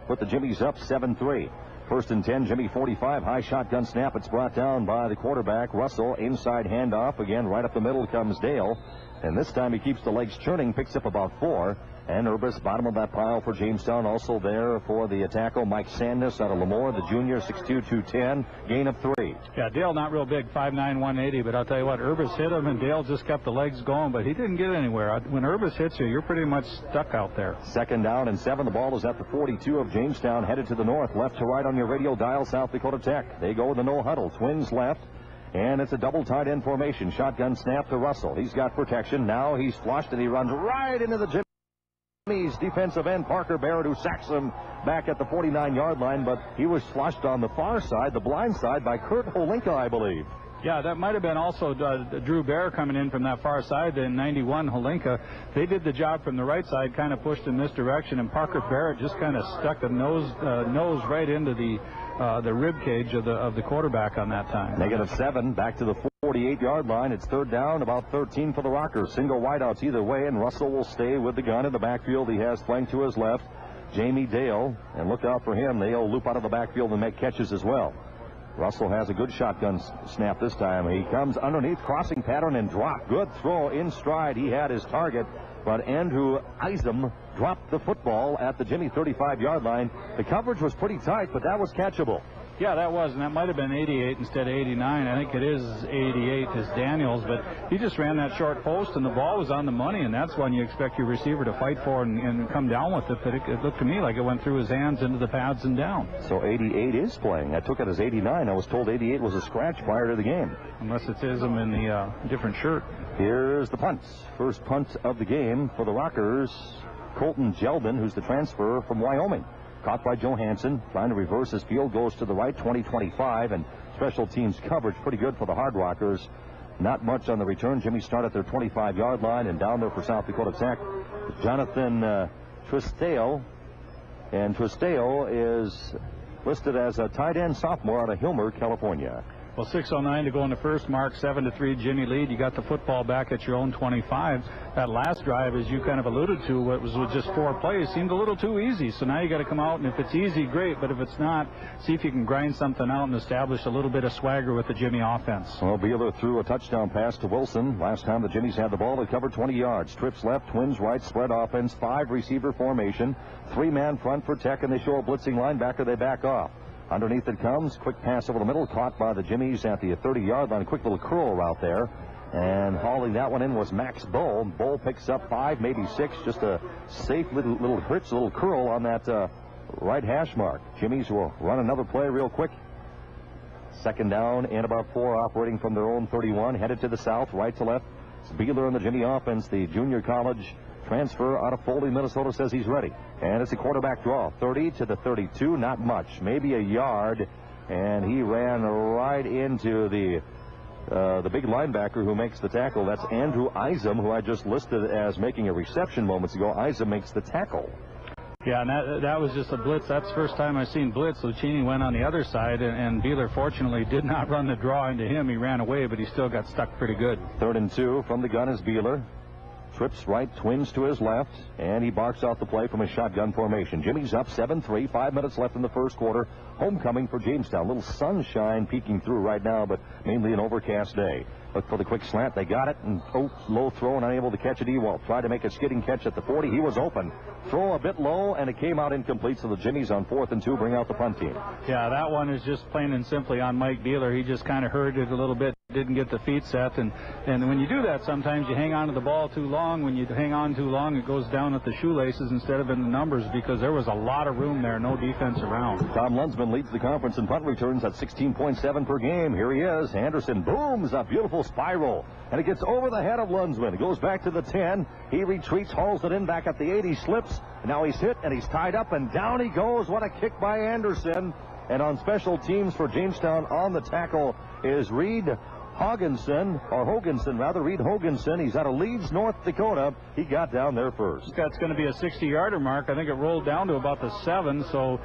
[SPEAKER 1] put the Jimmies up 7-3. First and 10, Jimmy 45. High shotgun snap. It's brought down by the quarterback, Russell. Inside handoff. Again, right up the middle comes Dale. And this time he keeps the legs churning, picks up about four. And Urbis, bottom of that pile for Jamestown. Also there for the tackle, Mike Sandus out of Lemoore, the junior, 6'2", 210. Gain of three.
[SPEAKER 2] Yeah, Dale not real big, 5'9", 180. But I'll tell you what, Urbis hit him, and Dale just kept the legs going. But he didn't get anywhere. When Urbis hits you, you're pretty much stuck out there.
[SPEAKER 1] Second down and seven. The ball is at the 42 of Jamestown, headed to the north. Left to right on your radio dial, South Dakota Tech. They go with the no huddle. Twins left. And it's a double tight end formation. Shotgun snap to Russell. He's got protection. Now he's flushed and he runs right into the Jimmy's defensive end, Parker Barrett, who sacks him back at the 49-yard line, but he was flushed on the far side, the blind side, by Kurt Holinka, I believe.
[SPEAKER 2] Yeah, that might have been also uh, Drew Bear coming in from that far side in 91, Holinka. They did the job from the right side, kind of pushed in this direction, and Parker Barrett just kind of stuck a nose uh, nose right into the uh, the rib cage of the of the quarterback on that time.
[SPEAKER 1] Negative seven, back to the 48-yard line. It's third down, about 13 for the Rockers. Single wideouts either way, and Russell will stay with the gun in the backfield. He has flanked to his left. Jamie Dale, and look out for him. They'll loop out of the backfield and make catches as well. Russell has a good shotgun snap this time. He comes underneath, crossing pattern, and drop. Good throw in stride. He had his target, but Andrew Isom dropped the football at the Jimmy 35-yard line. The coverage was pretty tight, but that was catchable.
[SPEAKER 2] Yeah, that was, and that might have been 88 instead of 89. I think it is 88 is Daniels, but he just ran that short post, and the ball was on the money, and that's when you expect your receiver to fight for and, and come down with it. But it, it, looked to me like it went through his hands into the pads and down.
[SPEAKER 1] So 88 is playing. I took it as 89. I was told 88 was a scratch prior to the game.
[SPEAKER 2] Unless it's Ism in the uh, different shirt.
[SPEAKER 1] Here's the punt. First punt of the game for the Rockers. Colton Jeldon, who's the transfer from Wyoming. Caught by Johansson, trying to reverse his field, goes to the right, 20-25, and special teams coverage pretty good for the Hard Rockers. Not much on the return. Jimmy started at their 25-yard line, and down there for South Dakota Tech, Jonathan uh, Tristeo. And Tristeo is listed as a tight end sophomore out of Hilmar, California.
[SPEAKER 2] Well, 6:09 to go in the first. Mark seven to three. Jimmy lead. You got the football back at your own 25. That last drive, as you kind of alluded to, what was with just four plays, seemed a little too easy. So now you got to come out, and if it's easy, great. But if it's not, see if you can grind something out and establish a little bit of swagger with the Jimmy offense.
[SPEAKER 1] Well, Beeler threw a touchdown pass to Wilson. Last time the Jimmies had the ball, they covered 20 yards. Trips left, Twins right, spread offense, five receiver formation, three man front for Tech, and they show a blitzing linebacker. They back off. Underneath it comes. Quick pass over the middle. Caught by the Jimmies at the 30 yard line. Quick little curl route there. And hauling that one in was Max Bull. Bull picks up five, maybe six. Just a safe little, little little curl on that uh, right hash mark. Jimmies will run another play real quick. Second down and about four operating from their own 31. Headed to the south, right to left. It's Beeler in the Jimmy offense. The junior college transfer out of Foley, Minnesota says he's ready. And it's a quarterback draw. 30 to the 32, not much. Maybe a yard. And he ran right into the uh, the big linebacker who makes the tackle. That's Andrew Izum, who I just listed as making a reception moments ago. Izum makes the tackle.
[SPEAKER 2] Yeah, and that, that was just a blitz. That's the first time I've seen blitz. Luchini went on the other side, and, and Beeler fortunately did not run the draw into him. He ran away, but he still got stuck pretty good.
[SPEAKER 1] Third and two from the gun is Beeler. Trips right, twins to his left, and he barks out the play from a shotgun formation. Jimmy's up 7-3, five minutes left in the first quarter. Homecoming for Jamestown. A little sunshine peeking through right now, but mainly an overcast day. Look for the quick slant. They got it, and oh, low throw and unable to catch it. Ewald tried to make a skidding catch at the 40. He was open. Throw a bit low, and it came out incomplete, so the Jimmies on fourth and two bring out the punt team.
[SPEAKER 2] Yeah, that one is just plain and simply on Mike Beeler. He just kind of hurried it a little bit, didn't get the feet set, and, and when you do that, sometimes you hang on to the ball too long. When you hang on too long, it goes down at the shoelaces instead of in the numbers because there was a lot of room there, no defense around.
[SPEAKER 1] Tom Lunsman leads the conference in punt returns at 16.7 per game. Here he is. Anderson booms a beautiful spiral, and it gets over the head of Lunsman. It goes back to the 10. He retreats, hauls it in back at the 80, slips. Now he's hit, and he's tied up, and down he goes. What a kick by Anderson. And on special teams for Jamestown on the tackle is Reed Hogginson, or Hoganson rather, Reed Hoganson. He's out of Leeds, North Dakota. He got down there first.
[SPEAKER 2] That's going to be a 60-yarder mark. I think it rolled down to about the seven, so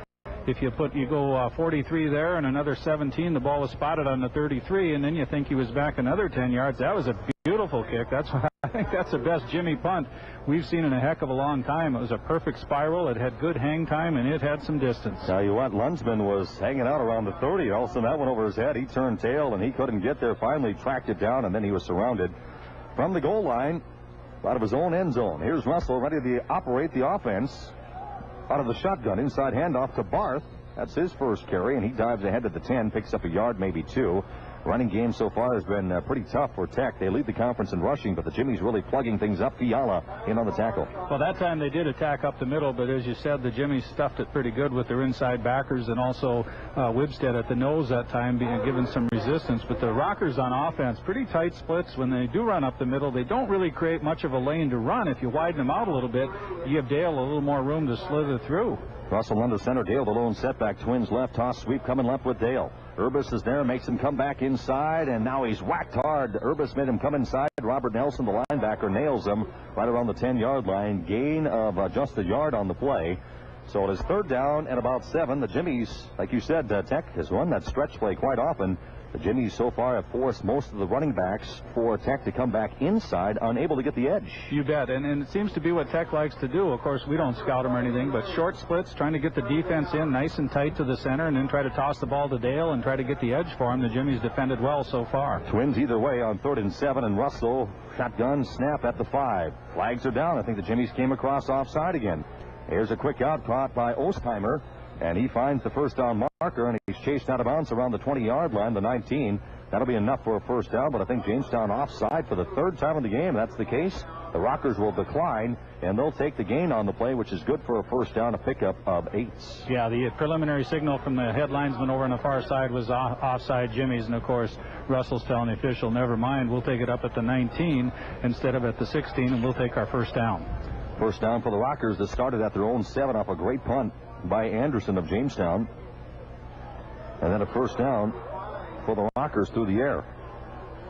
[SPEAKER 2] if you put you go uh, 43 there and another 17, the ball was spotted on the 33, and then you think he was back another 10 yards. That was a beautiful kick. That's I think that's the best Jimmy punt we've seen in a heck of a long time. It was a perfect spiral. It had good hang time and it had some distance.
[SPEAKER 1] Now you want Lunsman was hanging out around the 30. All of a sudden that went over his head. He turned tail and he couldn't get there. Finally tracked it down and then he was surrounded from the goal line out of his own end zone. Here's Russell ready to operate the offense out of the shotgun. Inside handoff to Barth. That's his first carry, and he dives ahead to the 10, picks up a yard, maybe two. Running game so far has been uh, pretty tough for Tech. They lead the conference in rushing, but the Jimmies really plugging things up. Fiala in on the tackle.
[SPEAKER 2] Well, that time they did attack up the middle, but as you said, the Jimmies stuffed it pretty good with their inside backers and also uh, Wibstead at the nose that time, being given some resistance. But the Rockers on offense, pretty tight splits. When they do run up the middle, they don't really create much of a lane to run. If you widen them out a little bit, you give Dale a little more room to slither through.
[SPEAKER 1] Russell under center. Dale the lone setback. Twins left. Toss sweep coming left with Dale. Urbis is there, makes him come back inside, and now he's whacked hard. Urbis made him come inside. Robert Nelson, the linebacker, nails him right around the 10 yard line. Gain of uh, just a yard on the play. So it is third down and about seven. The Jimmies, like you said, uh, Tech has run that stretch play quite often. The Jimmies so far have forced most of the running backs for Tech to come back inside, unable to get the edge.
[SPEAKER 2] You bet, and, and it seems to be what Tech likes to do. Of course, we don't scout them or anything, but short splits, trying to get the defense in nice and tight to the center, and then try to toss the ball to Dale and try to get the edge for him. The Jimmies defended well so far.
[SPEAKER 1] Twins either way on third and seven, and Russell shotgun snap at the five. Flags are down. I think the Jimmies came across offside again. Here's a quick out caught by Ostheimer. And he finds the first down marker, and he's chased out of bounds around the 20-yard line, the 19. That'll be enough for a first down, but I think Jamestown offside for the third time in the game. That's the case. The Rockers will decline, and they'll take the gain on the play, which is good for a first down, a pickup of eights.
[SPEAKER 2] Yeah, the preliminary signal from the headlinesman over on the far side was offside Jimmy's, and of course, Russell's telling the official, never mind, we'll take it up at the 19 instead of at the 16, and we'll take our first down.
[SPEAKER 1] First down for the Rockers that started at their own seven off a great punt by Anderson of Jamestown. And then a first down for the Rockers through the air.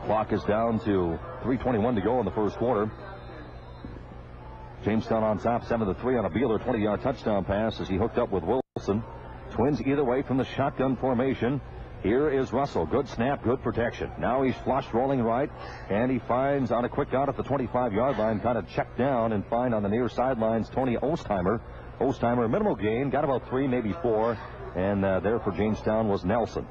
[SPEAKER 1] Clock is down to 3.21 to go in the first quarter. Jamestown on top, 7 to 3 on a Beeler 20 yard touchdown pass as he hooked up with Wilson. Twins either way from the shotgun formation. Here is Russell. Good snap, good protection. Now he's flushed, rolling right, and he finds on a quick out at the 25-yard line, kind of checked down and find on the near sidelines Tony Ostheimer. Ostheimer, minimal gain, got about three, maybe four, and uh, there for Jamestown was Nelson.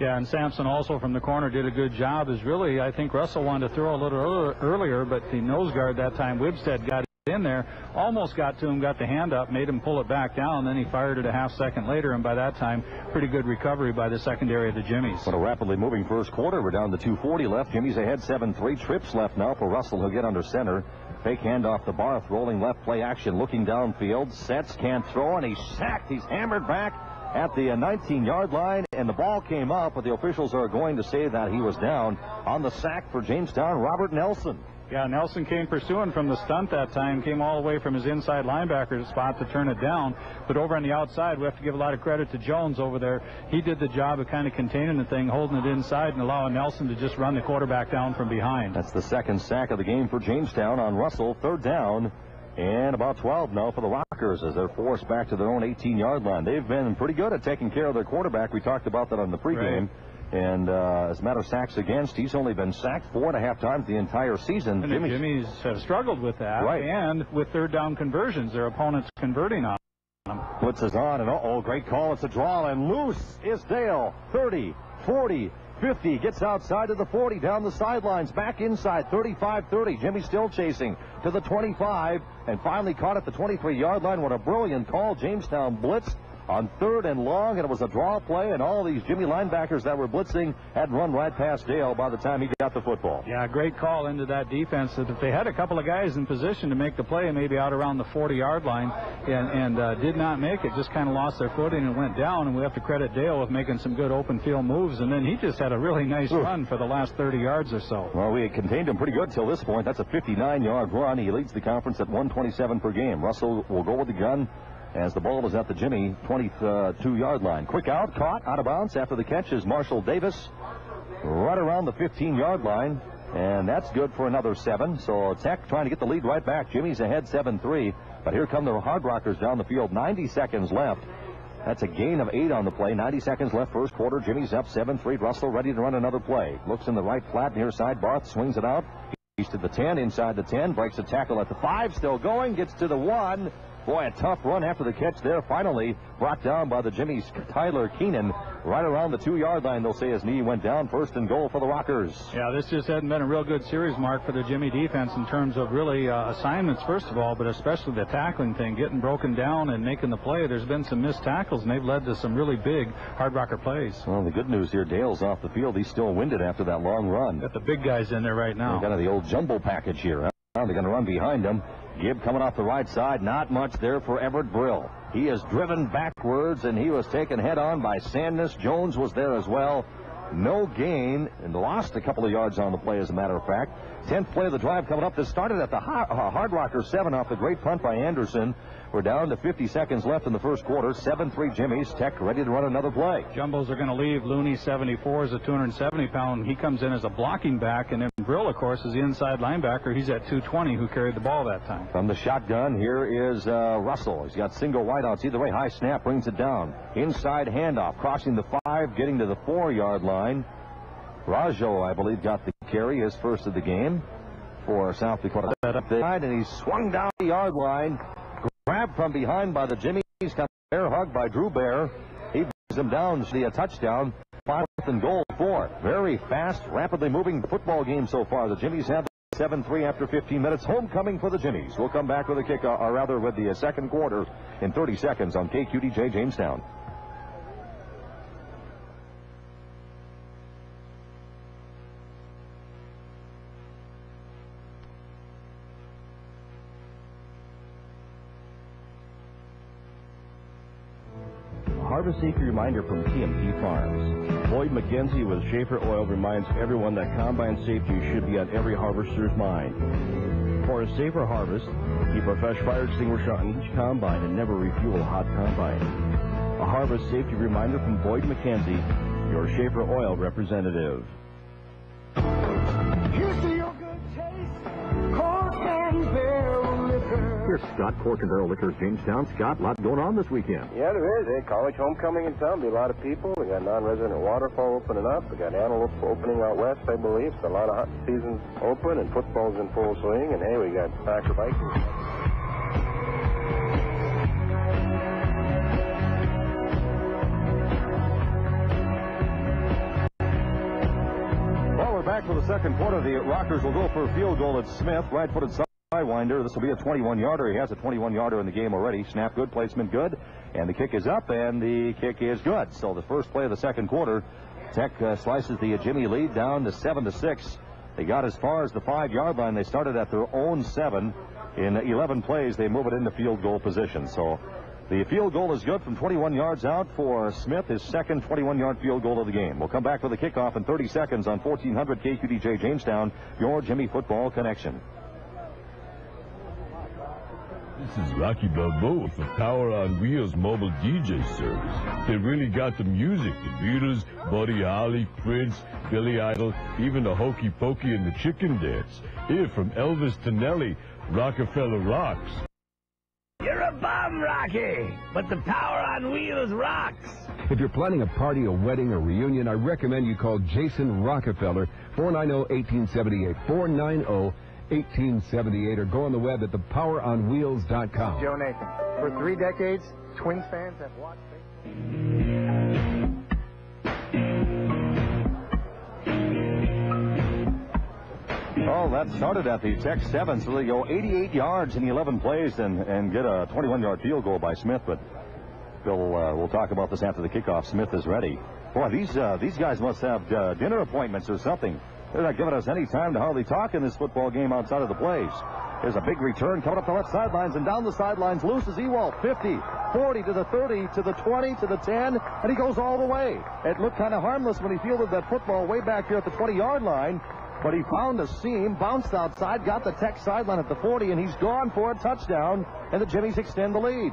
[SPEAKER 2] Yeah, and Sampson also from the corner did a good job. Is really, I think Russell wanted to throw a little earlier, but the nose guard that time, Wibstead, got in there, almost got to him, got the hand up, made him pull it back down, then he fired it a half second later, and by that time, pretty good recovery by the secondary of the Jimmies.
[SPEAKER 1] What a rapidly moving first quarter. We're down to 240 left. Jimmy's ahead 7-3. Trips left now for Russell. He'll get under center. Fake handoff to Barth, rolling left play action, looking downfield. Sets, can't throw, and he's sacked. He's hammered back at the 19-yard uh, line, and the ball came up, but the officials are going to say that he was down on the sack for Jamestown, Robert Nelson.
[SPEAKER 2] Yeah, Nelson came pursuing from the stunt that time, came all the way from his inside linebacker spot to turn it down. But over on the outside, we have to give a lot of credit to Jones over there. He did the job of kind of containing the thing, holding it inside, and allowing Nelson to just run the quarterback down from behind.
[SPEAKER 1] That's the second sack of the game for Jamestown on Russell. Third down. And about 12 now for the Rockers as they're forced back to their own 18-yard line. They've been pretty good at taking care of their quarterback. We talked about that on the pregame. Right. And uh, as a matter of sacks against, he's only been sacked four and a half times the entire season.
[SPEAKER 2] And Jimmy's, Jimmy's have struggled with that.
[SPEAKER 1] Right.
[SPEAKER 2] And with third down conversions, their opponents converting on them.
[SPEAKER 1] Blitz is on, and uh-oh, great call. It's a draw, and loose is Dale. 30, 40, 50, gets outside to the 40, down the sidelines, back inside, 35-30. Jimmy still chasing to the 25, and finally caught at the 23-yard line. What a brilliant call. Jamestown blitzed on third and long, and it was a draw play, and all these Jimmy linebackers that were blitzing had run right past Dale by the time he got the football.
[SPEAKER 2] Yeah, great call into that defense. That if they had a couple of guys in position to make the play, maybe out around the 40-yard line, and, and uh, did not make it, just kind of lost their footing and went down. And we have to credit Dale with making some good open field moves, and then he just had a really nice Ooh. run for the last 30 yards or so.
[SPEAKER 1] Well, we had contained him pretty good till this point. That's a 59-yard run. He leads the conference at 127 per game. Russell will go with the gun as the ball is at the Jimmy 22-yard line. Quick out, caught, out of bounds after the catch is Marshall Davis right around the 15-yard line. And that's good for another seven. So Tech trying to get the lead right back. Jimmy's ahead 7-3. But here come the Hard Rockers down the field. 90 seconds left. That's a gain of eight on the play. 90 seconds left first quarter. Jimmy's up 7-3. Russell ready to run another play. Looks in the right flat near side. Barth swings it out. He's to the 10, inside the 10. Breaks a tackle at the 5. Still going. Gets to the 1. Boy, a tough run after the catch there. Finally brought down by the Jimmy's Tyler Keenan right around the two-yard line. They'll say his knee went down. First and goal for the Rockers.
[SPEAKER 2] Yeah, this just hasn't been a real good series, Mark, for the Jimmy defense in terms of really uh, assignments, first of all, but especially the tackling thing, getting broken down and making the play. There's been some missed tackles, and they've led to some really big Hard Rocker plays.
[SPEAKER 1] Well, the good news here, Dale's off the field. He's still winded after that long run.
[SPEAKER 2] Got the big guys in there right now.
[SPEAKER 1] Kind of the old jumbo package here. Huh? They're going to run behind him. Gibb coming off the right side. Not much there for Everett Brill. He is driven backwards, and he was taken head on by Sandness. Jones was there as well. No gain, and lost a couple of yards on the play, as a matter of fact. Tenth play of the drive coming up. This started at the uh, Hard Rocker 7 off the great punt by Anderson. We're down to 50 seconds left in the first quarter. 7-3 Jimmy's. Tech ready to run another play.
[SPEAKER 2] Jumbos are going to leave. Looney, 74, is a 270-pound. He comes in as a blocking back. And then Brill, of course, is the inside linebacker. He's at 220, who carried the ball that time.
[SPEAKER 1] From the shotgun, here is uh, Russell. He's got single wideouts either way. High snap brings it down. Inside handoff, crossing the five, getting to the four-yard line. Rajo, I believe, got the carry, his first of the game for South Dakota. Set Up the side, and he swung down the yard line. Grabbed from behind by the Jimmies. Got air hug by Drew Bear. He brings him down to the touchdown. Fourth and goal four. Very fast, rapidly moving football game so far. The Jimmies have 7-3 after 15 minutes. Homecoming for the Jimmies. We'll come back with a kick, uh, or rather with the uh, second quarter in 30 seconds on KQDJ Jamestown.
[SPEAKER 6] Harvest Safety Reminder from TMP Farms. Boyd McKenzie with Schaefer Oil reminds everyone that combine safety should be on every harvester's mind. For a safer harvest, keep a fresh fire extinguisher on each combine and never refuel a hot combine. A Harvest Safety Reminder from Boyd McKenzie, your Schaefer Oil representative.
[SPEAKER 7] Here's to your good taste, cork and barrel liquor.
[SPEAKER 4] Here's Scott Liquors, Jamestown. Scott, a lot going on this weekend.
[SPEAKER 5] Yeah, there is. Hey, college homecoming in town. Be a lot of people. We got non-resident waterfall opening up. We got antelope opening out west, I believe. So a lot of hunting seasons open, and football's in full swing. And hey, we got Packer Vikings.
[SPEAKER 1] Well, we're back for the second quarter. The Rockers will go for a field goal at Smith. Right-footed sidewinder. This will be a 21-yarder. He has a 21-yarder in the game already. Snap good, placement good. And the kick is up, and the kick is good. So the first play of the second quarter, Tech uh, slices the Jimmy lead down to 7 to 6. They got as far as the five-yard line. They started at their own seven. In 11 plays, they move it into field goal position. So the field goal is good from 21 yards out for Smith, his second 21-yard field goal of the game. We'll come back for the kickoff in 30 seconds on 1400 KQDJ Jamestown, your Jimmy Football Connection.
[SPEAKER 7] This is Rocky Balboa for Power on Wheels mobile DJ service. They really got the music. The Beatles, Buddy Holly, Prince, Billy Idol, even the Hokey Pokey and the Chicken Dance. Here from Elvis to Nelly, Rockefeller rocks.
[SPEAKER 8] You're a bum, Rocky, but the power on wheels rocks.
[SPEAKER 9] If you're planning a party, a wedding, or reunion, I recommend you call Jason Rockefeller, 490-1878, 490-1878, or go on the web at thepoweronwheels.com.
[SPEAKER 10] Joe Nathan. For three decades, Twins fans have watched baseball.
[SPEAKER 1] Oh, that started at the Tech 7, so they go 88 yards in the 11 plays and, and get a 21-yard field goal by Smith. But Bill, uh, we'll talk about this after the kickoff. Smith is ready. Boy, these uh, these guys must have uh, dinner appointments or something. They're not giving us any time to hardly talk in this football game outside of the plays. There's a big return coming up the left sidelines and down the sidelines. Loose is Ewald. 50, 40 to the 30, to the 20, to the 10, and he goes all the way. It looked kind of harmless when he fielded that football way back here at the 20-yard line. But he found a seam, bounced outside, got the Tech sideline at the 40, and he's gone for a touchdown, and the Jimmies extend the lead.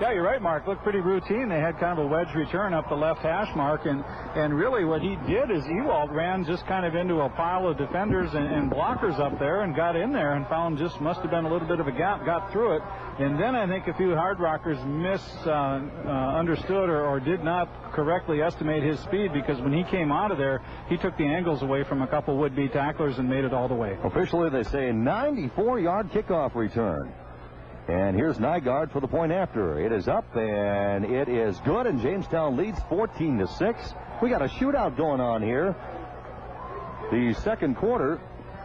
[SPEAKER 2] Yeah, you're right, Mark. Looked pretty routine. They had kind of a wedge return up the left hash mark, and and really what he did is Ewald ran just kind of into a pile of defenders and, and blockers up there and got in there and found just must have been a little bit of a gap, got through it, and then I think a few hard rockers mis uh, uh, understood or, or did not correctly estimate his speed because when he came out of there, he took the angles away from a couple would-be tacklers and made it all the way.
[SPEAKER 1] Officially, they say 94-yard kickoff return. And here's Nygaard for the point after. It is up and it is good, and Jamestown leads 14 to 6. We got a shootout going on here. The second quarter,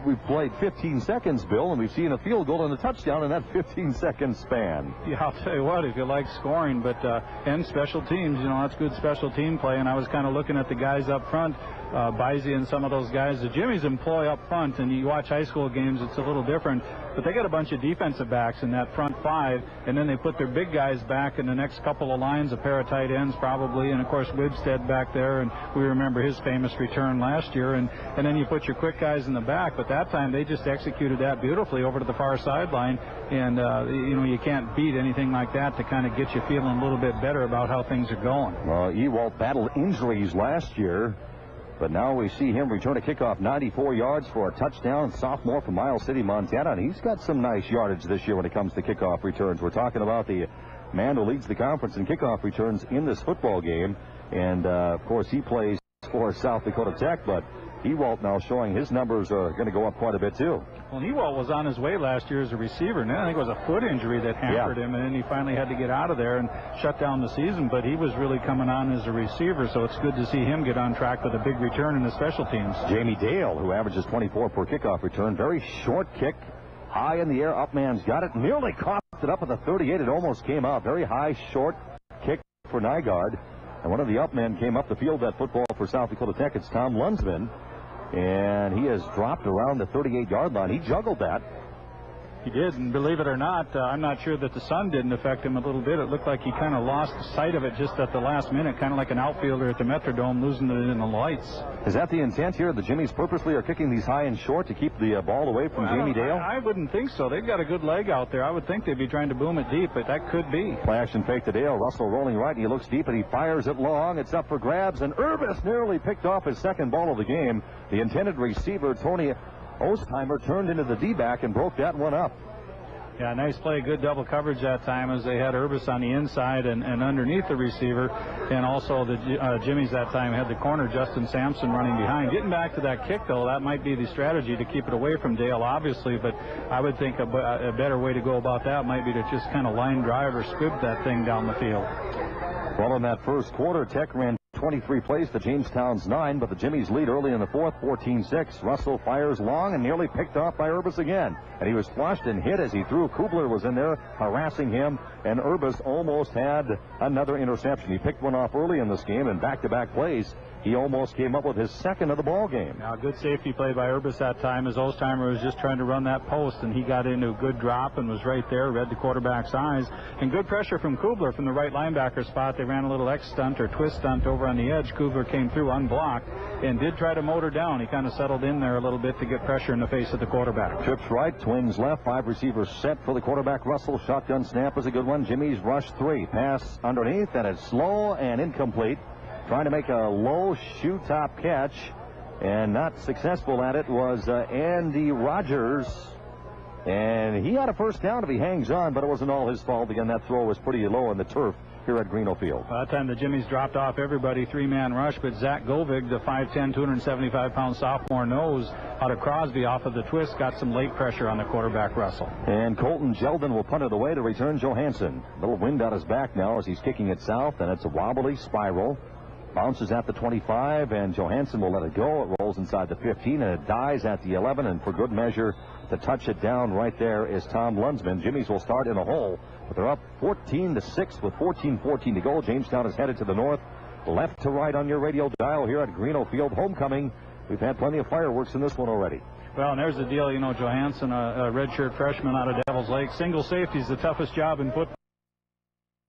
[SPEAKER 1] we've played 15 seconds, Bill, and we've seen a field goal and a touchdown in that 15 second span.
[SPEAKER 2] Yeah, I'll tell you what, if you like scoring, but uh, and special teams, you know, that's good special team play. And I was kind of looking at the guys up front, uh, and some of those guys. The Jimmy's employ up front, and you watch high school games, it's a little different. But they got a bunch of defensive backs in that front five, and then they put their big guys back in the next couple of lines, a pair of tight ends probably, and of course Wibstead back there, and we remember his famous return last year. And and then you put your quick guys in the back. But that time they just executed that beautifully over to the far sideline, and uh, you know you can't beat anything like that to kind of get you feeling a little bit better about how things are going.
[SPEAKER 1] Well, Ewald battled injuries last year, but now we see him return a kickoff 94 yards for a touchdown. Sophomore from Miles City, Montana, and he's got some nice yardage this year when it comes to kickoff returns. We're talking about the man who leads the conference in kickoff returns in this football game, and uh, of course he plays for South Dakota Tech, but Ewald now showing his numbers are going to go up quite a bit too.
[SPEAKER 2] Well, Ewald was on his way last year as a receiver, and I think it was a foot injury that hampered
[SPEAKER 1] Yeah.
[SPEAKER 2] him, and then he finally had to get out of there and shut down the season. But he was really coming on as a receiver, so it's good to see him get on track with a big return in the special teams.
[SPEAKER 1] Jamie Dale, who averages 24 per kickoff return, very short kick, high in the air. Upman's got it, nearly caught it up at the 38. It almost came out. Very high, short kick for Nygaard. And one of the upmen came up the field that football for South Dakota Tech. It's Tom Lunsman. And he has dropped around the 38 yard line. He juggled that.
[SPEAKER 2] He did, and believe it or not, uh, I'm not sure that the sun didn't affect him a little bit. It looked like he kind of lost sight of it just at the last minute, kind of like an outfielder at the Metrodome losing it in the lights.
[SPEAKER 1] Is that the intent here? The Jimmies purposely are kicking these high and short to keep the uh, ball away from
[SPEAKER 2] Well,
[SPEAKER 1] Jamie Dale?
[SPEAKER 2] I, I wouldn't think so. They've got a good leg out there. I would think they'd be trying to boom it deep, but that could be.
[SPEAKER 1] Play action fake to Dale. Russell rolling right, and he looks deep, and he fires it long. It's up for grabs, and Urbis nearly picked off his second ball of the game. The intended receiver, Tony Ostheimer, turned into the D-back and broke that one up.
[SPEAKER 2] Yeah, nice play, good double coverage that time as they had Urbis on the inside and, and underneath the receiver, and also the uh, Jimmies that time had the corner Justin Sampson running behind. Getting back to that kick though, that might be the strategy to keep it away from Dale, obviously, but I would think a, a better way to go about that might be to just kind of line drive or scoop that thing down the field.
[SPEAKER 1] Well, in that first quarter, Tech ran 23 plays to Jamestown's 9, but the Jimmies lead early in the fourth, 14-6. Russell fires long and nearly picked off by Urbis again. And he was flushed and hit as he threw. Kubler was in there harassing him, and Urbis almost had another interception. He picked one off early in this game in back-to-back plays he almost came up with his second of the ball game.
[SPEAKER 2] Now, good safety play by Urbis that time as Ostheimer was just trying to run that post, and he got into a good drop and was right there, read the quarterback's eyes. And good pressure from Kubler from the right linebacker spot. They ran a little X stunt or twist stunt over on the edge. Kubler came through unblocked and did try to motor down. He kind of settled in there a little bit to get pressure in the face of the quarterback.
[SPEAKER 1] Trips right, twins left, five receivers set for the quarterback. Russell, shotgun snap is a good one. Jimmy's rush three. Pass underneath, and it's slow and incomplete trying to make a low shoe top catch and not successful at it was uh, Andy Rogers. And he had a first down if he hangs on, but it wasn't all his fault. Again, that throw was pretty low on the turf here at Greeno Field.
[SPEAKER 2] By that time, the Jimmies dropped off everybody, three-man rush, but Zach Govig, the 5'10", 275-pound sophomore nose out of Crosby off of the twist, got some late pressure on the quarterback, Russell.
[SPEAKER 1] And Colton Jeldon will punt it away to return Johansson. Little wind out his back now as he's kicking it south, and it's a wobbly spiral. Bounces at the 25, and Johansson will let it go. It rolls inside the 15, and it dies at the 11. And for good measure, to touch it down right there is Tom Lunsman. Jimmy's will start in a hole, but they're up 14 to 6 with 14-14 to go. Jamestown is headed to the north, left to right on your radio dial here at Greeno Field. Homecoming. We've had plenty of fireworks in this one already.
[SPEAKER 2] Well, and there's the deal. You know, Johansson, a, a redshirt freshman out of Devil's Lake. Single safety is the toughest job in football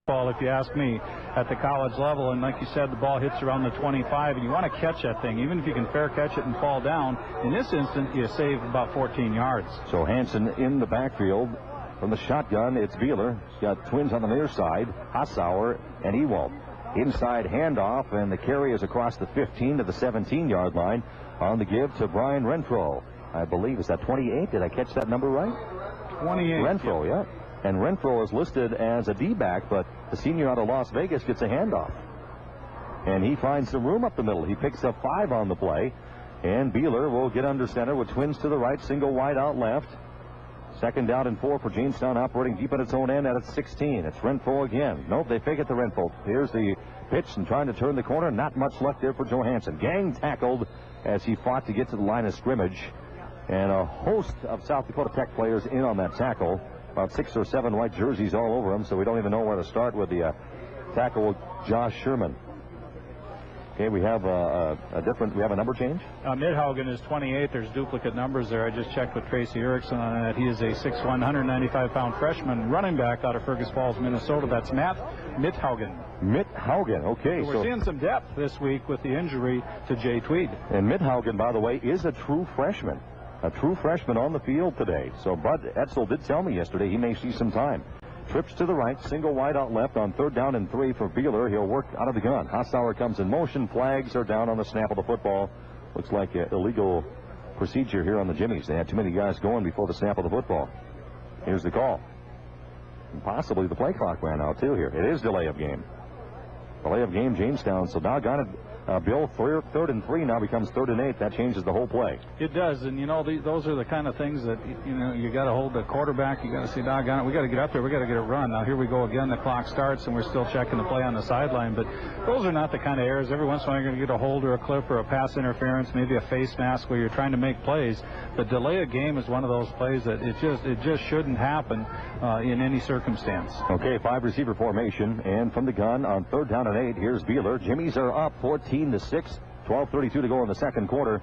[SPEAKER 2] ball, if you ask me, at the college level. And like you said, the ball hits around the 25, and you want to catch that thing. Even if you can fair catch it and fall down, in this instance, you save about 14 yards.
[SPEAKER 1] Johansson in the backfield. From the shotgun, it's Beeler. He's got twins on the near side, Hassauer and Ewald. Inside handoff, and the carry is across the 15 to the 17-yard line on the give to Brian Renfro. I believe, is that 28? Did I catch that number right?
[SPEAKER 2] 28.
[SPEAKER 1] Renfro, yeah. And Renfro is listed as a D-back, but the senior out of Las Vegas gets a handoff. And he finds some room up the middle. He picks up five on the play. And Beeler will get under center with twins to the right, single wide out left. Second down and four for Jamestown operating deep at its own end at its 16. It's Renfro again. Nope, they fake it to Renfro. Here's the pitch and trying to turn the corner. Not much luck there for Johansson. Gang tackled as he fought to get to the line of scrimmage. And a host of South Dakota Tech players in on that tackle about six or seven white jerseys all over him, so we don't even know where to start with the uh, tackle, Josh Sherman. Okay, we have a, a, different, we have a number change?
[SPEAKER 2] Uh, Midhaugen is 28. There's duplicate numbers there. I just checked with Tracy Erickson on that. He is a 6'1", 195-pound freshman running back out of Fergus Falls, Minnesota. That's Matt Midhaugen.
[SPEAKER 1] Midhaugen, okay.
[SPEAKER 2] So we're so seeing some depth this week with the injury to Jay Tweed.
[SPEAKER 1] And Midhaugen, by the way, is a true freshman a true freshman on the field today. So Bud Etzel did tell me yesterday he may see some time. Trips to the right, single wide out left on third down and three for Beeler. He'll work out of the gun. Hassauer comes in motion. Flags are down on the snap of the football. Looks like an illegal procedure here on the Jimmies. They had too many guys going before the snap of the football. Here's the call. And possibly the play clock ran out too here. It is delay of game. Delay of game, Jamestown. So doggone it. Uh, Bill, third, third and three now becomes third and eight. That changes the whole play.
[SPEAKER 2] It does, and you know the, those are the kind of things that you know you got to hold the quarterback. You got to say, doggone it, we got to get up there. We got to get it run. Now here we go again. The clock starts, and we're still checking the play on the sideline. But those are not the kind of errors. Every once in a while, you're going to get a hold or a clip or a pass interference, maybe a face mask where you're trying to make plays. The delay of game is one of those plays that it just it just shouldn't happen uh, in any circumstance.
[SPEAKER 1] Okay, five receiver formation, and from the gun on third down and eight, here's Beeler. Jimmy's are up 14 to six. 12.32 to go in the second quarter.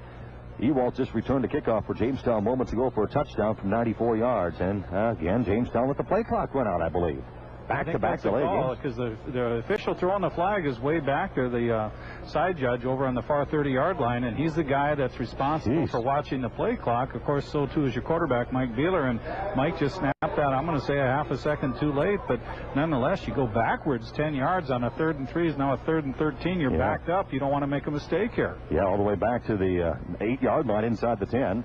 [SPEAKER 1] Ewald just returned the kickoff for Jamestown moments ago for a touchdown from 94 yards. And uh, again, Jamestown with the play clock run out, I believe back to back delay
[SPEAKER 2] because the, the official throwing the flag is way back there, the uh, side judge over on the far 30 yard line, and he's the guy that's responsible Jeez. for watching the play clock. Of course, so too is your quarterback, Mike Beeler, and Mike just snapped that. I'm going to say a half a second too late, but nonetheless, you go backwards 10 yards on a third and three is now a third and 13. You're yeah. backed up. You don't want to make a mistake here.
[SPEAKER 1] Yeah, all the way back to the uh, eight yard line inside the 10.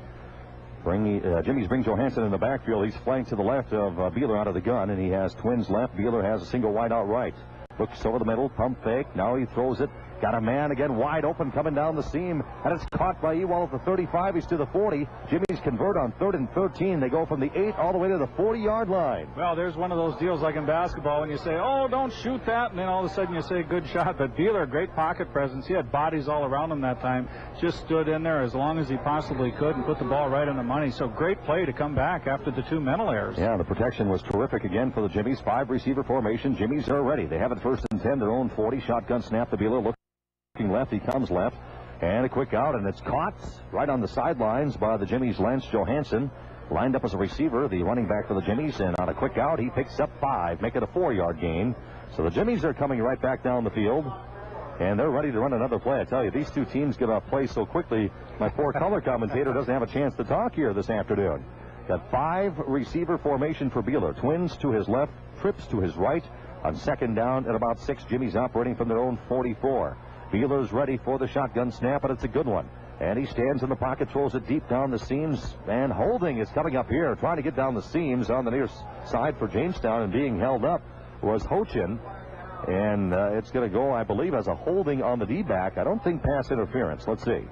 [SPEAKER 1] Bring, uh, Jimmy's bring Johansson in the backfield. He's flanked to the left of uh, Beeler out of the gun, and he has twins left. Beeler has a single wide out right. Looks over the middle, pump fake. Now he throws it. Got a man again wide open coming down the seam, and it's caught by Ewald at the 35. He's to the 40. Jimmy's convert on third and 13. They go from the 8 all the way to the 40-yard line.
[SPEAKER 2] Well, there's one of those deals like in basketball when you say, oh, don't shoot that, and then all of a sudden you say, good shot. But Beeler, great pocket presence. He had bodies all around him that time. Just stood in there as long as he possibly could and put the ball right on the money. So great play to come back after the two mental errors.
[SPEAKER 1] Yeah, the protection was terrific again for the Jimmies. Five receiver formation. Jimmies are ready. They have it first and 10, their own 40. Shotgun snap to Beeler. Look left, he comes left. And a quick out, and it's caught right on the sidelines by the Jimmies' Lance Johansson. Lined up as a receiver, the running back for the Jimmies, and on a quick out, he picks up five, make it a four-yard gain. So the Jimmies are coming right back down the field, and they're ready to run another play. I tell you, these two teams get off play so quickly, my poor color commentator doesn't have a chance to talk here this afternoon. Got five receiver formation for Beeler. Twins to his left, trips to his right. On second down at about six, Jimmy's operating from their own 44. Beeler's ready for the shotgun snap, and it's a good one. And he stands in the pocket, throws it deep down the seams, and holding is coming up here, trying to get down the seams on the near side for Jamestown, and being held up was Hochin. And uh, it's going to go, I believe, as a holding on the D-back. I don't think pass interference. Let's see.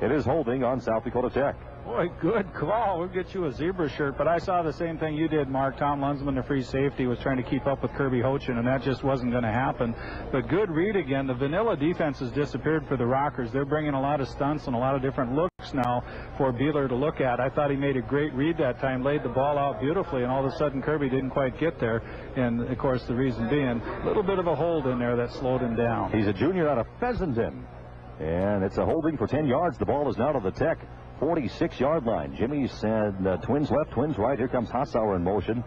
[SPEAKER 1] It is holding on South Dakota Tech.
[SPEAKER 2] Boy, good call. We'll get you a zebra shirt. But I saw the same thing you did, Mark. Tom Lunsman, the free safety, was trying to keep up with Kirby Hochin, and that just wasn't going to happen. But good read again. The vanilla defense has disappeared for the Rockers. They're bringing a lot of stunts and a lot of different looks now for Beeler to look at. I thought he made a great read that time, laid the ball out beautifully, and all of a sudden Kirby didn't quite get there. And, of course, the reason being a little bit of a hold in there that slowed him down.
[SPEAKER 1] He's a junior out of Pleasanton. And it's a holding for 10 yards. The ball is now to the Tech 46 yard line. Jimmy said uh, twins left, twins right. Here comes Hassauer in motion.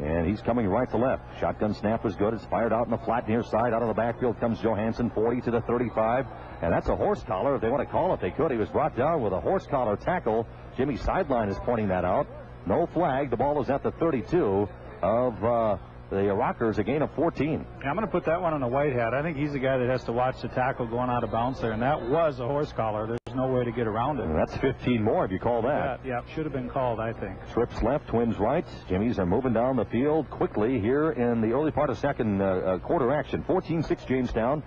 [SPEAKER 1] And he's coming right to left. Shotgun snap was good. It's fired out in the flat near side. Out of the backfield comes Johansson, 40 to the 35. And that's a horse collar. If they want to call it, they could. He was brought down with a horse collar tackle. Jimmy sideline is pointing that out. No flag. The ball is at the 32 of uh, the Rockers, a gain of 14.
[SPEAKER 2] I'm going to put that one on a white hat. I think he's the guy that has to watch the tackle going out of bounds there, and that was a horse collar. There's no way to get around it.
[SPEAKER 1] And that's 15 more if you call that.
[SPEAKER 2] Yeah, yeah, should have been called, I think.
[SPEAKER 1] Trips left, twins right. Jimmies are moving down the field quickly here in the early part of second uh, uh, quarter action. 14-6 Jamestown.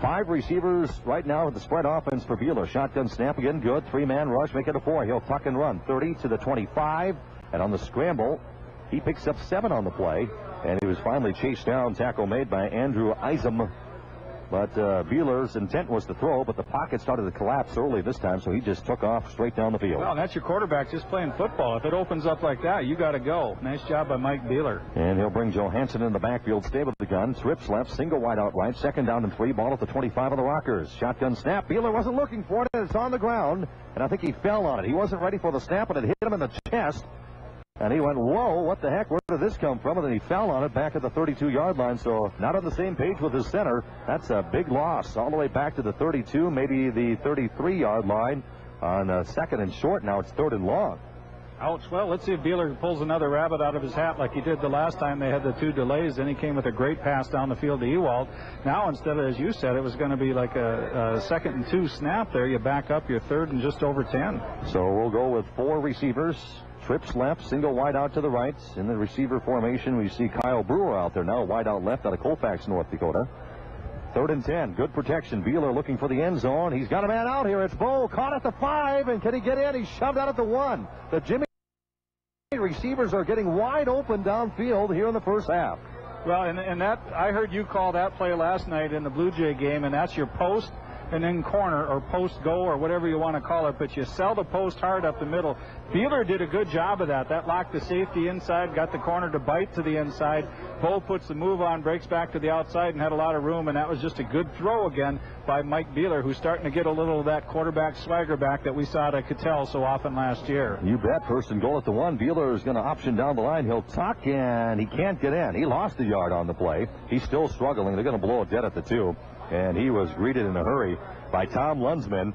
[SPEAKER 1] Five receivers right now with the spread offense for Beeler. Shotgun snap again, good. Three-man rush, make it a four. He'll tuck and run. 30 to the 25. And on the scramble, he picks up seven on the play. And he was finally chased down. Tackle made by Andrew Isam. But uh, Beeler's intent was to throw, but the pocket started to collapse early this time, so he just took off straight down the field.
[SPEAKER 2] Well, that's your quarterback just playing football. If it opens up like that, you got to go. Nice job by Mike Beeler.
[SPEAKER 1] And he'll bring Johansson in the backfield, stay with the gun, trips left, single wide out right, second down and three, ball at the 25 of the Rockers. Shotgun snap. Beeler wasn't looking for it, and it's on the ground, and I think he fell on it. He wasn't ready for the snap, and it hit him in the chest. And he went, whoa, what the heck? Where did this come from? And then he fell on it back at the 32-yard line. So not on the same page with his center. That's a big loss all the way back to the 32, maybe the 33-yard line on uh, second and short. Now it's third and long.
[SPEAKER 2] Ouch. Well, let's see if Beeler pulls another rabbit out of his hat like he did the last time they had the two delays. Then he came with a great pass down the field to Ewald. Now, instead of, as you said, it was going to be like a, a second and two snap there. You back up your third and just over 10.
[SPEAKER 1] So we'll go with four receivers. Trips left, single wide out to the right. In the receiver formation, we see Kyle Brewer out there now, wide out left out of Colfax, North Dakota. Third and ten, good protection. Beeler looking for the end zone. He's got a man out here. It's Bo caught at the five, and can he get in? He's shoved out at the one. The Jimmy receivers are getting wide open downfield here in the first half.
[SPEAKER 2] Well, and, and that I heard you call that play last night in the Blue Jay game, and that's your post and then corner or post go or whatever you want to call it, but you sell the post hard up the middle. Beeler did a good job of that. That locked the safety inside, got the corner to bite to the inside. Bo puts the move on, breaks back to the outside, and had a lot of room, and that was just a good throw again by Mike Beeler, who's starting to get a little of that quarterback swagger back that we saw at Cattell so often last year.
[SPEAKER 1] You bet. First and goal at the one. Beeler is going to option down the line. He'll tuck, and he can't get in. He lost a yard on the play. He's still struggling. They're going to blow a dead at the two and he was greeted in a hurry by Tom Lunsman,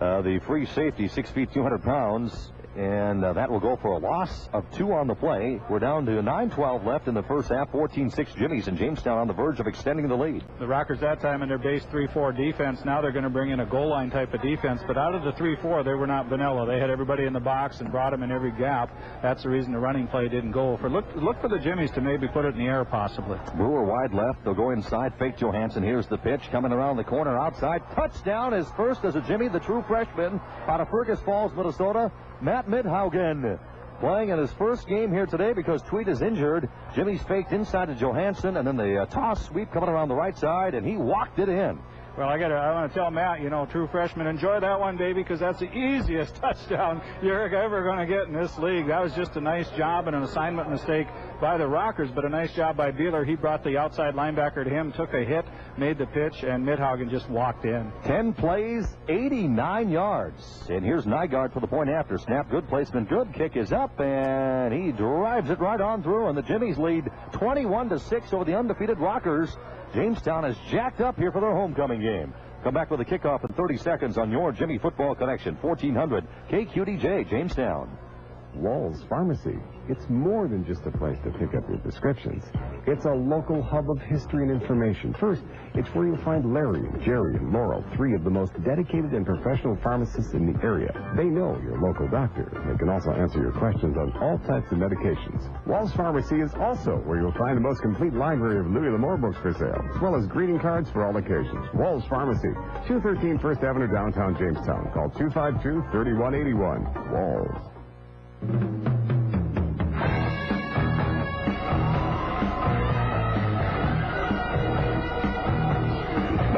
[SPEAKER 1] uh, the free safety, six feet, 200 pounds. And uh, that will go for a loss of two on the play. We're down to 9-12 left in the first half, 14-6 Jimmy's, and Jamestown on the verge of extending the lead.
[SPEAKER 2] The Rockers that time in their base 3-4 defense. Now they're going to bring in a goal line type of defense. But out of the 3-4, they were not vanilla. They had everybody in the box and brought them in every gap. That's the reason the running play didn't go. For look, look for the Jimmies to maybe put it in the air possibly.
[SPEAKER 1] Brewer wide left. They'll go inside. Fake Johansson. Here's the pitch coming around the corner outside. Touchdown is first as a Jimmy, the true freshman out of Fergus Falls, Minnesota. Matt Midhaugen playing in his first game here today because Tweed is injured. Jimmy's faked inside to Johansson, and then the uh, toss sweep coming around the right side, and he walked it in.
[SPEAKER 2] Well, I got. I want to tell Matt, you know, true freshman, enjoy that one, baby, because that's the easiest touchdown you're ever going to get in this league. That was just a nice job and an assignment mistake by the Rockers, but a nice job by Beeler. He brought the outside linebacker to him, took a hit, made the pitch, and Midhaugen just walked in.
[SPEAKER 1] Ten plays, 89 yards. And here's Nygaard for the point after. Snap, good placement, good kick is up, and he drives it right on through, and the Jimmies lead 21 to 6 over the undefeated Rockers. Jamestown is jacked up here for their homecoming game. Come back with a kickoff in 30 seconds on your Jimmy Football Connection, 1400 KQDJ, Jamestown.
[SPEAKER 11] Walls Pharmacy. It's more than just a place to pick up your prescriptions. It's a local hub of history and information. First, it's where you'll find Larry and Jerry and Laurel, three of the most dedicated and professional pharmacists in the area. They know your local doctor. They can also answer your questions on all types of medications. Walls Pharmacy is also where you'll find the most complete library of Louis L'Amour books for sale, as well as greeting cards for all occasions. Walls Pharmacy, 213 First Avenue, downtown Jamestown. Call 252-3181. Walls.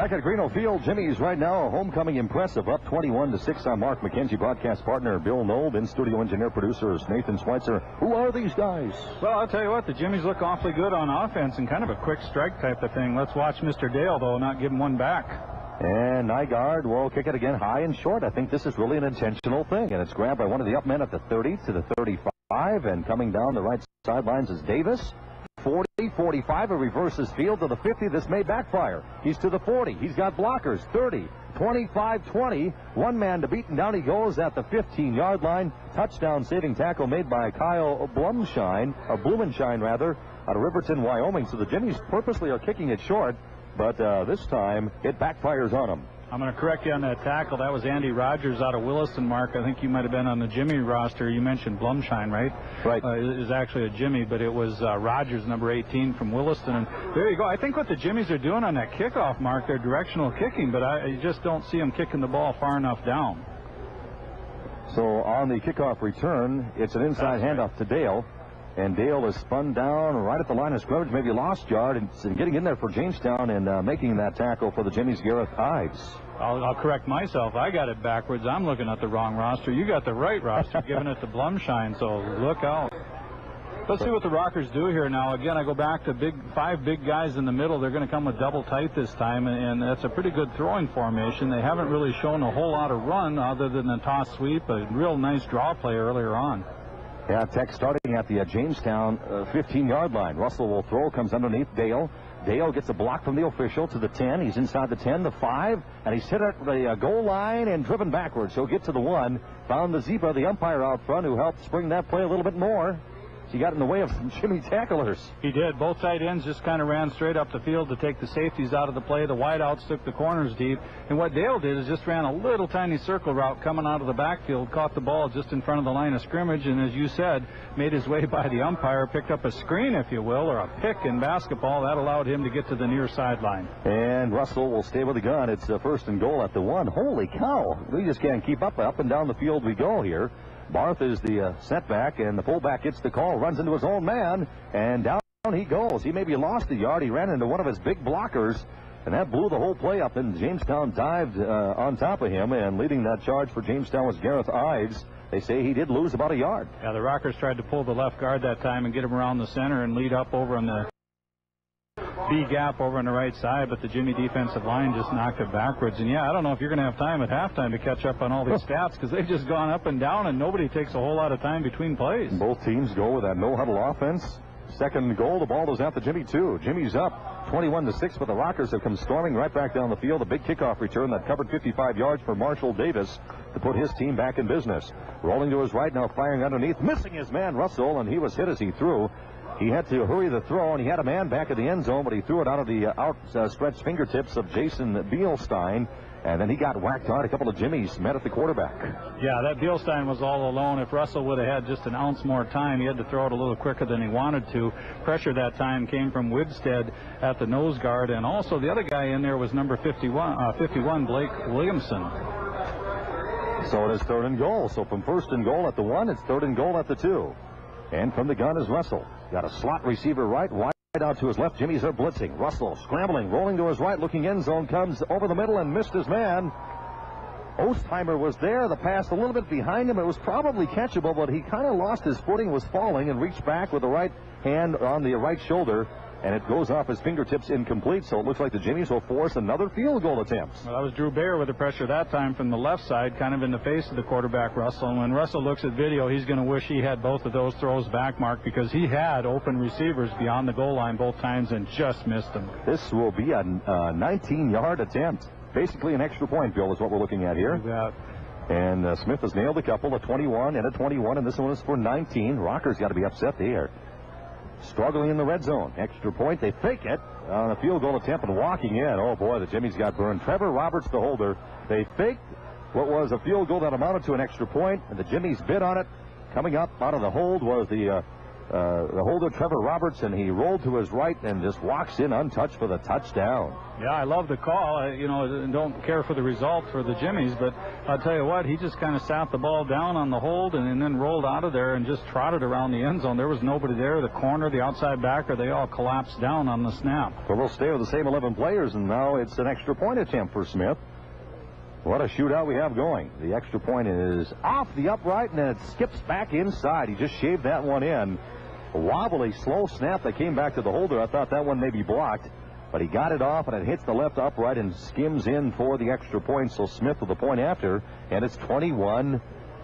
[SPEAKER 1] Back at Greeno Field, Jimmy's right now a homecoming impressive, up 21 to 6 on Mark McKenzie, broadcast partner Bill Nold, in studio engineer producers Nathan Schweitzer. Who are these guys?
[SPEAKER 2] Well, I'll tell you what, the Jimmies look awfully good on offense and kind of a quick strike type of thing. Let's watch Mr. Dale, though, not give him one back.
[SPEAKER 1] And Nygaard will kick it again high and short. I think this is really an intentional thing, and it's grabbed by one of the up men at the 30 to the 35, and coming down the right sidelines is Davis. 40, 45, a reverses field to the 50. This may backfire. He's to the 40. He's got blockers. 30, 25, 20. One man to beat, and down he goes at the 15-yard line. Touchdown saving tackle made by Kyle Blumshine, or Blumenshine rather, out of Riverton, Wyoming. So the Jimmies purposely are kicking it short, but uh, this time it backfires on them.
[SPEAKER 2] I'm going to correct you on that tackle. That was Andy Rogers out of Williston, Mark. I think you might have been on the Jimmy roster. You mentioned Blumshine, right?
[SPEAKER 1] Right.
[SPEAKER 2] Uh, it is actually a Jimmy, but it was uh, Rogers, number 18 from Williston. And there you go. I think what the Jimmies are doing on that kickoff, Mark, they're directional kicking, but I, I just don't see them kicking the ball far enough down.
[SPEAKER 1] So on the kickoff return, it's an inside
[SPEAKER 2] That's
[SPEAKER 1] handoff to Dale. And Dale is spun down right at the line of scrimmage, maybe lost yard, and, and getting in there for Jamestown and uh, making that tackle for the Jimmy's Gareth Ives.
[SPEAKER 2] I'll, I'll correct myself. I got it backwards. I'm looking at the wrong roster. You got the right roster, giving it to Blumshine, so look out. Let's see what the Rockers do here now. Again, I go back to big five big guys in the middle. They're going to come with double tight this time, and, and that's a pretty good throwing formation. They haven't really shown a whole lot of run other than the toss sweep, a real nice draw play earlier on.
[SPEAKER 1] Yeah, Tech starting at the uh, Jamestown 15-yard line. Russell will throw, comes underneath Dale. Dale gets a block from the official to the 10. He's inside the 10, the 5, and he's hit at the uh, goal line and driven backwards. He'll get to the 1. Found the zebra, the umpire out front, who helped spring that play a little bit more. He got in the way of some Jimmy tacklers.
[SPEAKER 2] He did. Both tight ends just kind of ran straight up the field to take the safeties out of the play. The wideouts took the corners deep. And what Dale did is just ran a little tiny circle route coming out of the backfield, caught the ball just in front of the line of scrimmage, and as you said, made his way by the umpire, picked up a screen, if you will, or a pick in basketball. That allowed him to get to the near sideline.
[SPEAKER 1] And Russell will stay with the gun. It's uh, first and goal at the 1. Holy cow. We just can't keep up. Up and down the field we go here. Barth is the uh, setback, and the fullback gets the call, runs into his own man, and down he goes. He maybe lost a yard. He ran into one of his big blockers, and that blew the whole play up. And Jamestown dived uh, on top of him, and leading that charge for Jamestown was Gareth Ives. They say he did lose about a yard.
[SPEAKER 2] Yeah, the Rockers tried to pull the left guard that time and get him around the center and lead up over on the B gap over on the right side, but the Jimmy defensive line just knocked it backwards. And yeah, I don't know if you're going to have time at halftime to catch up on all these stats because they've just gone up and down, and nobody takes a whole lot of time between plays.
[SPEAKER 1] Both teams go with that no huddle offense. Second goal, the ball goes out to Jimmy two. Jimmy's up 21 to 6, but the Rockers have come storming right back down the field. A big kickoff return that covered 55 yards for Marshall Davis to put his team back in business. Rolling to his right now, firing underneath, missing his man Russell, and he was hit as he threw. He had to hurry the throw, and he had a man back in the end zone, but he threw it out of the uh, outstretched fingertips of Jason Bielstein. And then he got whacked hard. A couple of Jimmies met at the quarterback.
[SPEAKER 2] Yeah, that Bielstein was all alone. If Russell would have had just an ounce more time, he had to throw it a little quicker than he wanted to. Pressure that time came from Widstead at the nose guard, and also the other guy in there was number 51, uh, 51 Blake Williamson.
[SPEAKER 1] So it is third and goal. So from first and goal at the one, it's third and goal at the two. And from the gun is Russell. Got a slot receiver right, wide out to his left. Jimmy's are blitzing. Russell scrambling, rolling to his right, looking end zone, comes over the middle and missed his man. Ostheimer was there. The pass a little bit behind him. It was probably catchable, but he kind of lost his footing, was falling, and reached back with the right hand on the right shoulder and it goes off his fingertips incomplete. So it looks like the Jimmies will force another field goal attempt.
[SPEAKER 2] Well, that was Drew Bayer with the pressure that time from the left side, kind of in the face of the quarterback Russell. And when Russell looks at video, he's going to wish he had both of those throws back, Mark, because he had open receivers beyond the goal line both times and just missed them.
[SPEAKER 1] This will be a 19-yard attempt. Basically an extra point, Bill, is what we're looking at here. And uh, Smith has nailed a couple, a 21 and a 21, and this one is for 19. Rockers got to be upset there struggling in the red zone. Extra point. They fake it on a field goal attempt and walking in. Oh, boy, the Jimmies got burned. Trevor Roberts, the holder. They faked what was a field goal that amounted to an extra point, and the Jimmies bid on it. Coming up out of the hold was the uh, uh, the holder, Trevor Roberts, and he rolled to his right and just walks in untouched for the touchdown.
[SPEAKER 2] Yeah, I love the call. I, you know, don't care for the result for the Jimmies, but I'll tell you what, he just kind of sat the ball down on the hold and, and, then rolled out of there and just trotted around the end zone. There was nobody there. The corner, the outside backer, they all collapsed down on the snap.
[SPEAKER 1] Well, we'll stay with the same 11 players, and now it's an extra point attempt for Smith. What a shootout we have going. The extra point is off the upright, and then it skips back inside. He just shaved that one in. Wobbly, slow snap that came back to the holder. I thought that one may be blocked, but he got it off and it hits the left upright and skims in for the extra point. So Smith with the point after, and it's 21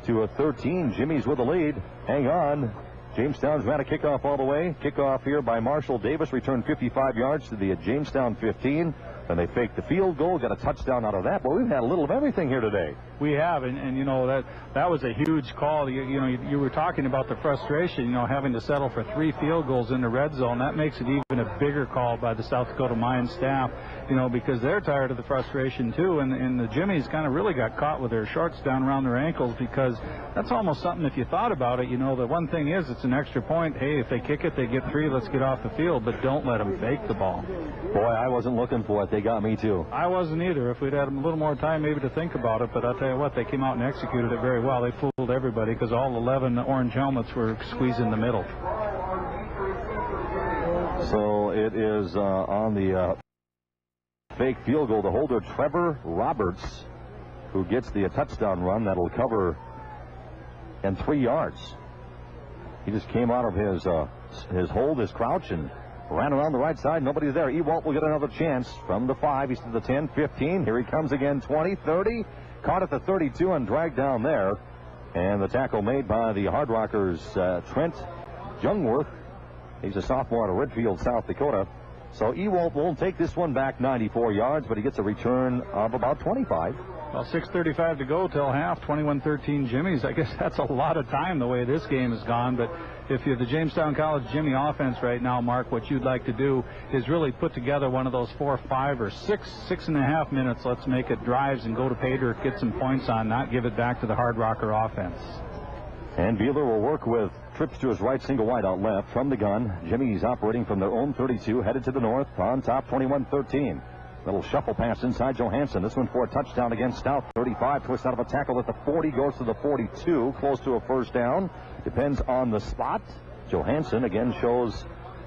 [SPEAKER 1] to a 13. Jimmy's with the lead. Hang on. Jamestown's ran a kickoff all the way. Kickoff here by Marshall Davis, returned 55 yards to the Jamestown 15. Then they faked the field goal, got a touchdown out of that. But we've had a little of everything here today.
[SPEAKER 2] We have, and, and you know that that was a huge call. You, you know, you, you, were talking about the frustration, you know, having to settle for three field goals in the red zone. That makes it even a bigger call by the South Dakota Mine staff, you know, because they're tired of the frustration too. And, and the Jimmies kind of really got caught with their shorts down around their ankles because that's almost something. If you thought about it, you know, the one thing is it's an extra point. Hey, if they kick it, they get three. Let's get off the field, but don't let them fake the ball.
[SPEAKER 1] Boy, I wasn't looking for it. They got me too.
[SPEAKER 2] I wasn't either. If we'd had a little more time maybe to think about it, but I'll tell you what, they came out and executed it very well. They fooled everybody because all 11 orange helmets were squeezed in the middle.
[SPEAKER 1] So it is uh, on the uh, fake field goal. The holder, Trevor Roberts, who gets the touchdown run that'll cover and three yards. He just came out of his uh, his hold, his crouch, and Ran around the right side. Nobody's there. Ewald will get another chance from the 5. He's to the 10, 15. Here he comes again. 20, 30. Caught at the 32 and dragged down there. And the tackle made by the Hard Rockers, uh, Trent Jungworth. He's a sophomore out of Redfield, South Dakota. So Ewald won't take this one back 94 yards, but he gets a return of about 25.
[SPEAKER 2] Well, 6.35 to go till half, 21-13 Jimmy's. I guess that's a lot of time the way this game has gone, but if you're the Jamestown College Jimmy offense right now, Mark, what you'd like to do is really put together one of those four, five, or six, six and a half minutes. Let's make it drives and go to dirt, get some points on, not give it back to the Hard Rocker offense.
[SPEAKER 1] And Beeler will work with trips to his right, single wide out left from the gun. Jimmy's operating from their own 32, headed to the north on top 21-13. Little shuffle pass inside Johansson. This one for a touchdown against Stout. 35 twists out of a tackle at the 40, goes to the 42, close to a first down. Depends on the spot. Johansson again shows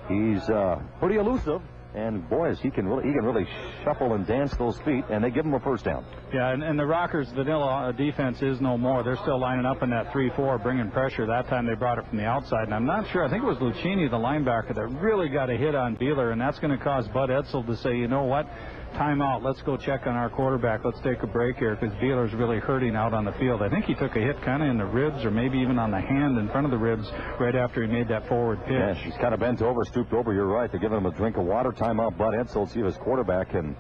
[SPEAKER 1] he's uh, pretty elusive. And boys, he can really he can really shuffle and dance those feet, and they give him a first down.
[SPEAKER 2] Yeah, and, and the Rockers' vanilla uh, defense is no more. They're still lining up in that 3-4, bringing pressure. That time they brought it from the outside, and I'm not sure. I think it was Luchini, the linebacker, that really got a hit on Beeler, and that's going to cause Bud Edsel to say, you know what? Timeout. Let's go check on our quarterback. Let's take a break here because Beeler's really hurting out on the field. I think he took a hit kind of in the ribs or maybe even on the hand in front of the ribs right after he made that forward pitch.
[SPEAKER 1] Yeah, he's kind of bent over, stooped over. You're right. They're giving him a drink of water. Timeout, Bud Edsel. See if his quarterback can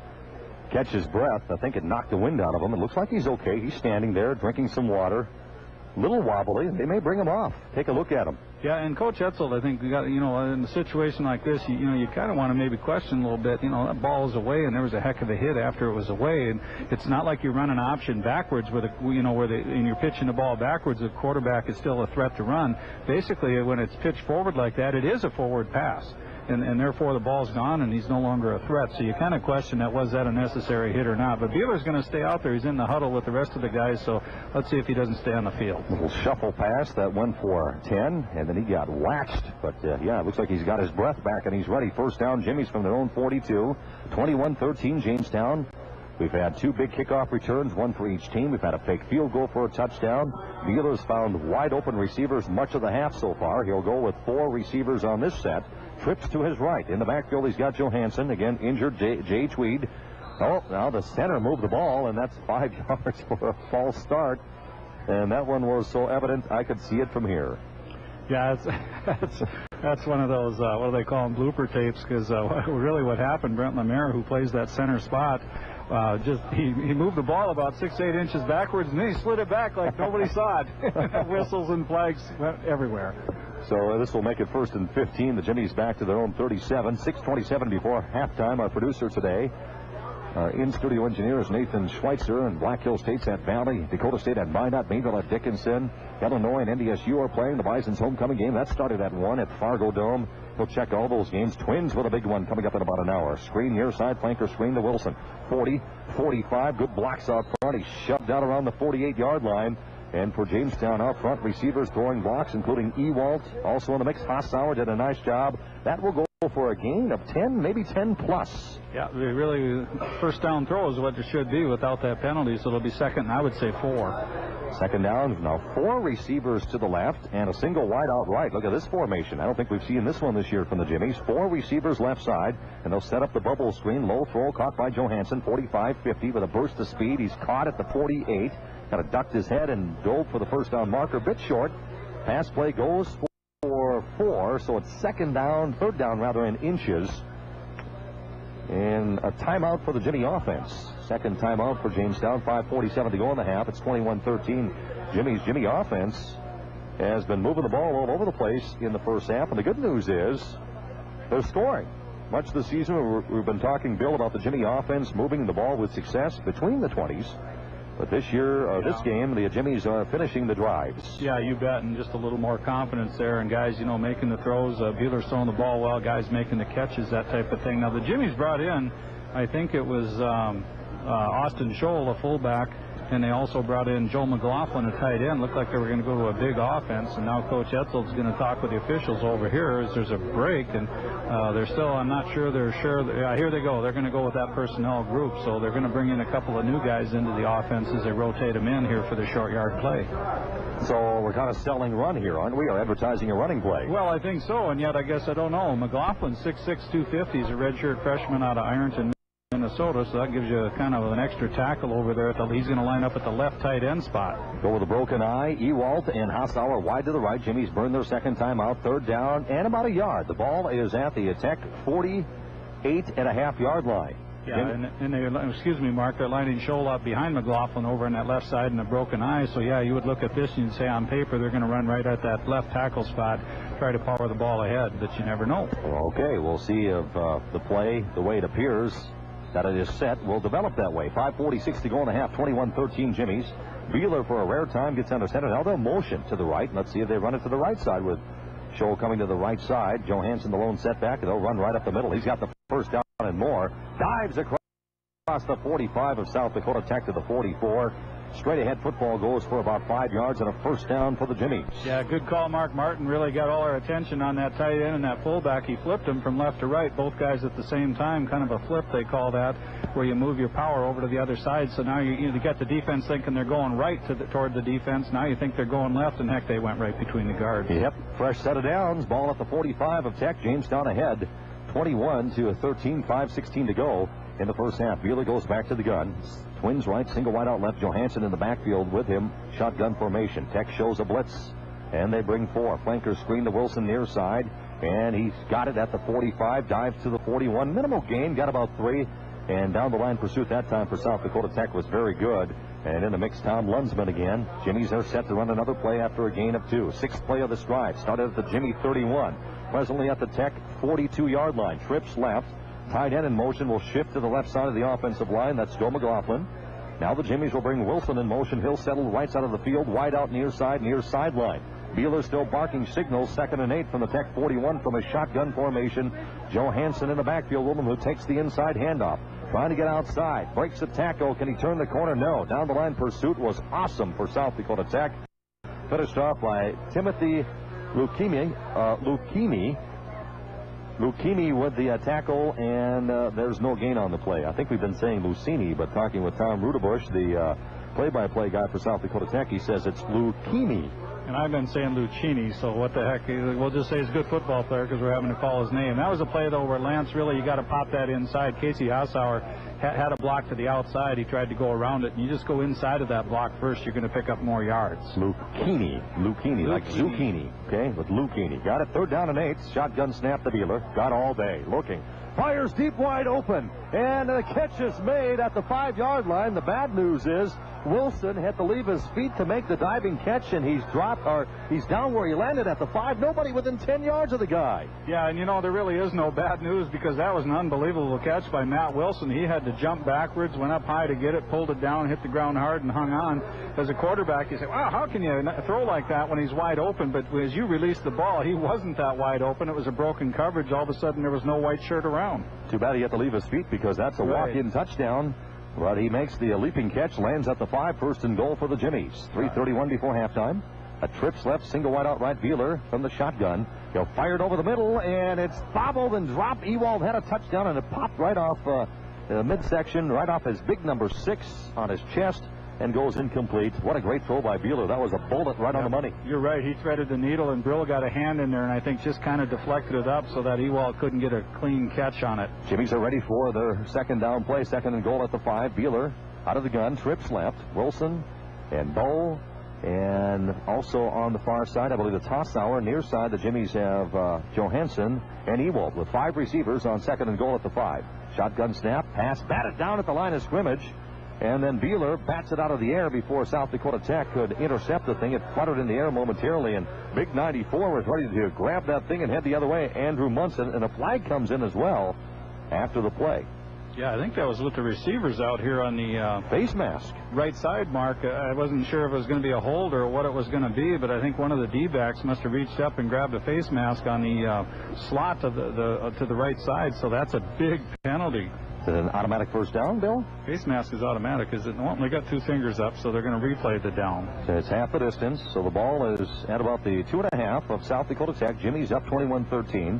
[SPEAKER 1] catch his breath. I think it knocked the wind out of him. It looks like he's okay. He's standing there drinking some water. Little wobbly. They may bring him off. Take a look at him.
[SPEAKER 2] Yeah, and Coach Etzel, I think we got you know in a situation like this, you, you know you kind of want to maybe question a little bit. You know that ball is away, and there was a heck of a hit after it was away, and it's not like you run an option backwards with a you know where the and you're pitching the ball backwards, the quarterback is still a threat to run. Basically, when it's pitched forward like that, it is a forward pass and, and therefore the ball's gone and he's no longer a threat. So you kind of question that was that a necessary hit or not. But Beeler's going to stay out there. He's in the huddle with the rest of the guys. So let's see if he doesn't stay on the field.
[SPEAKER 1] Little shuffle pass that went for 10, and then he got waxed. But uh, yeah, it looks like he's got his breath back and he's ready. First down, Jimmy's from their own 42, 21-13 Jamestown. We've had two big kickoff returns, one for each team. We've had a fake field goal for a touchdown. Beeler's found wide open receivers much of the half so far. He'll go with four receivers on this set. Trips to his right. In the backfield, he's got Johansson. Again, injured Jay, Tweed. Oh, now the center moved the ball, and that's five yards for a false start. And that one was so evident I could see it from here.
[SPEAKER 2] Yeah, that's that's, one of those uh, what do they call them blooper tapes? Because uh, really, what happened, Brent Lemaire, who plays that center spot, uh, just he, he moved the ball about six eight inches backwards, and then he slid it back like nobody saw it. Whistles and flags everywhere.
[SPEAKER 1] So uh, this will make it first and 15. The Jimmies back to their own 37. 6:27 before halftime. Our producer today. Our in-studio engineers Nathan Schweitzer and Black Hills State at Valley, Dakota State at Minot, Mayville at Dickinson, Illinois and NDSU are playing the Bison's homecoming game. That started at 1 at Fargo Dome. We'll check all those games. Twins with a big one coming up in about an hour. Screen near side, flanker screen to Wilson. 40, 45, good blocks out front. He shoved out around the 48-yard line. And for Jamestown out front, receivers throwing blocks, including Ewald. Also in the mix, Hassauer did a nice job. That will go for a gain of 10, maybe 10 plus.
[SPEAKER 2] Yeah, really, first down throw is what it should be without that penalty, so it'll be second, I would say four.
[SPEAKER 1] Second down, now four receivers to the left and a single wide out right. Look at this formation. I don't think we've seen this one this year from the Jimmies. Four receivers left side, and they'll set up the bubble screen. Low throw caught by Johansson, 45-50 with a burst of speed. He's caught at the 48. Kind of ducked his head and dove for the first down marker. Bit short. Pass play goes for four, so it's second down, third down rather, in inches. And a timeout for the Jimmy offense. Second timeout for Jamestown. 5.47 to go in the half. It's 21-13. Jimmy's Jimmy offense has been moving the ball all over the place in the first half. And the good news is they're scoring. Much of the season, we've been talking, Bill, about the Jimmy offense moving the ball with success between the 20s. But this year, uh, this game, the Jimmies are finishing the drives.
[SPEAKER 2] Yeah, you bet, and just a little more confidence there. And guys, you know, making the throws. Uh, Beeler's throwing the ball well. Guys making the catches, that type of thing. Now, the Jimmies brought in, I think it was um, uh, Austin Scholl, a fullback, and they also brought in Joe McLaughlin, a tight end. Looked like they were going to go to a big offense, and now Coach Etzel's going to talk with the officials over here as there's a break, and uh, they're still, I'm not sure they're sure. That, yeah, here they go. They're going to go with that personnel group, so they're going to bring in a couple of new guys into the offense as they rotate them in here for the short yard play.
[SPEAKER 1] So we're kind of selling run here, aren't we? Or advertising a running play?
[SPEAKER 2] Well, I think so, and yet I guess I don't know. McLaughlin, 6'6", 250, is a redshirt freshman out of Ironton. Minnesota, so that gives you kind of an extra tackle over there. The, he's going to line up at the left tight end spot.
[SPEAKER 1] Go with a broken eye. Ewald and Hassauer wide to the right. Jimmy's burned their second time out. Third down and about a yard. The ball is at the attack 48 and a half yard line.
[SPEAKER 2] Yeah, and, and they, excuse me, Mark, they're lining Scholl up behind McLaughlin over on that left side in a broken eye. So, yeah, you would look at this and you'd say on paper they're going to run right at that left tackle spot, try to power the ball ahead, but you never know.
[SPEAKER 1] Okay, we'll see if uh, the play, the way it appears, that it is set will develop that way. 5.46 to go in the half, 21-13 Jimmy's. Beeler for a rare time gets under center. Now they'll motion to the right. Let's see if they run it to the right side with Scholl coming to the right side. Johansson the lone setback. They'll run right up the middle. He's got the first down and more. Dives across the 45 of South Dakota Tech to the 44. Straight ahead football goes for about five yards and a first down for the Jimmies.
[SPEAKER 2] Yeah, good call. Mark Martin really got all our attention on that tight end and that fullback. He flipped him from left to right, both guys at the same time. Kind of a flip, they call that, where you move your power over to the other side. So now you, you get the defense thinking they're going right to the, toward the defense. Now you think they're going left, and heck, they went right between the guards.
[SPEAKER 1] Yep, fresh set of downs. Ball at the 45 of Tech. Jamestown ahead, 21 to 13, 5:16 to go in the first half. Beeler goes back to the gun. Twins right, single wide out left. Johansson in the backfield with him. Shotgun formation. Tech shows a blitz. And they bring four. Flanker screen to Wilson near side. And he's got it at the 45. Dives to the 41. Minimal gain. Got about three. And down the line pursuit that time for South Dakota Tech was very good. And in the mix, Tom Lunsman again. Jimmy's are set to run another play after a gain of two. Sixth play of this drive. Started at the Jimmy 31. Presently at the Tech 42 yard line. Trips left. Tight end in motion will shift to the left side of the offensive line. That's Joe McLaughlin. Now the Jimmies will bring Wilson in motion. He'll settle right side of the field, wide out near side, near sideline. Beeler still barking signals. Second and eight from the Tech 41 from a shotgun formation. Johansson in the backfield. Woman who takes the inside handoff. Trying to get outside. Breaks the tackle. Can he turn the corner? No. Down the line pursuit was awesome for South Dakota Tech. Finished off by Timothy Luchini. Uh, Luchini. Luchini with the uh, tackle, and uh, there's no gain on the play. I think we've been saying Lucini, but talking with Tom Rudebush, the uh, play-by-play guy for South Dakota Tech, he says it's Luchini.
[SPEAKER 2] And I've been saying Luchini, so what the heck? We'll just say he's a good football player because we're having to call his name. That was a play, though, where Lance really, you got to pop that inside. Casey Hausauer ha- had a block to the outside. He tried to go around it, and you just go inside of that block first. You're going to pick up more yards.
[SPEAKER 1] Luchini. Luchini, like zucchini. Okay, with Luchini. Got it. Third down and eight. Shotgun snap the Beeler. Got all day. Looking. Fires deep wide open. And the catch is made at the five yard line. The bad news is Wilson had to leave his feet to make the diving catch, and he's dropped, or he's down where he landed at the five. Nobody within 10 yards of the guy.
[SPEAKER 2] Yeah, and you know, there really is no bad news because that was an unbelievable catch by Matt Wilson. He had to jump backwards, went up high to get it, pulled it down, hit the ground hard, and hung on. As a quarterback, you say, wow, how can you throw like that when he's wide open? But as you release the ball, he wasn't that wide open. It was a broken coverage. All of a sudden, there was no white shirt around.
[SPEAKER 1] Too bad he had to leave his feet because that's a
[SPEAKER 2] Right.
[SPEAKER 1] walk-in touchdown. But he makes the leaping catch, lands at the five, first and goal for the Jimmies. 3:31 before halftime. A trips left, single wide out right. Beeler from the shotgun. He'll fire it over the middle, and it's bobbled and dropped. Ewald had a touchdown, and it popped right off uh, the midsection, right off his big number six on his chest, and goes incomplete. What a great throw by Beeler. That was a bullet right on the money.
[SPEAKER 2] You're right. He threaded the needle, and Brill got a hand in there, and I think just kind of deflected it up so that Ewald couldn't get a clean catch on it.
[SPEAKER 1] Jimmies are ready for their second down play, second and goal at the five. Beeler out of the gun, trips left. Wilson and Bow, and also on the far side, I believe it's Hossauer. Near side, the Jimmies have uh, Johansson and Ewald with five receivers on second and goal at the five. Shotgun snap, pass, batted down at the line of scrimmage. And then Beeler bats it out of the air before South Dakota Tech could intercept the thing. It fluttered in the air momentarily, and Big 94 was ready to grab that thing and head the other way. Andrew Munson, and a flag comes in as well after the play.
[SPEAKER 2] Yeah, I think that was with the receivers out here on the uh,
[SPEAKER 1] face mask.
[SPEAKER 2] Right side, Mark. Uh, I wasn't sure if it was going to be a hold or what it was going to be, but I think one of the D-backs must have reached up and grabbed a face mask on the uh, slot to the, the uh, to the right side. So that's a big penalty.
[SPEAKER 1] Is it an automatic first down, Bill?
[SPEAKER 2] Face mask is automatic, is it? Well, they got two fingers up, so they're going to replay the down.
[SPEAKER 1] So it's half the distance. So the ball is at about the two and a half of South Dakota Tech. Jimmy's up 21-13.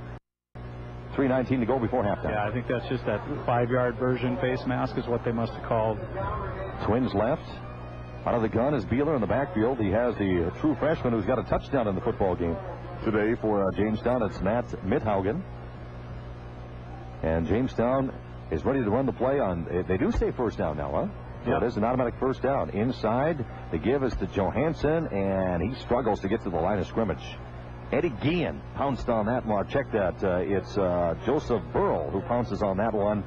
[SPEAKER 1] 3.19 to go before halftime.
[SPEAKER 2] Yeah, I think that's just that five-yard version face mask is what they must have called.
[SPEAKER 1] Twins left. Out of the gun is Beeler in the backfield. He has the true freshman who's got a touchdown in the football game today for uh, Jamestown. It's Matt Mithaugen. And Jamestown is ready to run the play on. They do say first down now, huh? Yeah, it is an automatic first down. Inside, the give is to Johansson, and he struggles to get to the line of scrimmage. Eddie Guillen pounced on that one. Check that. Uh, it's uh, Joseph Burl who pounces on that one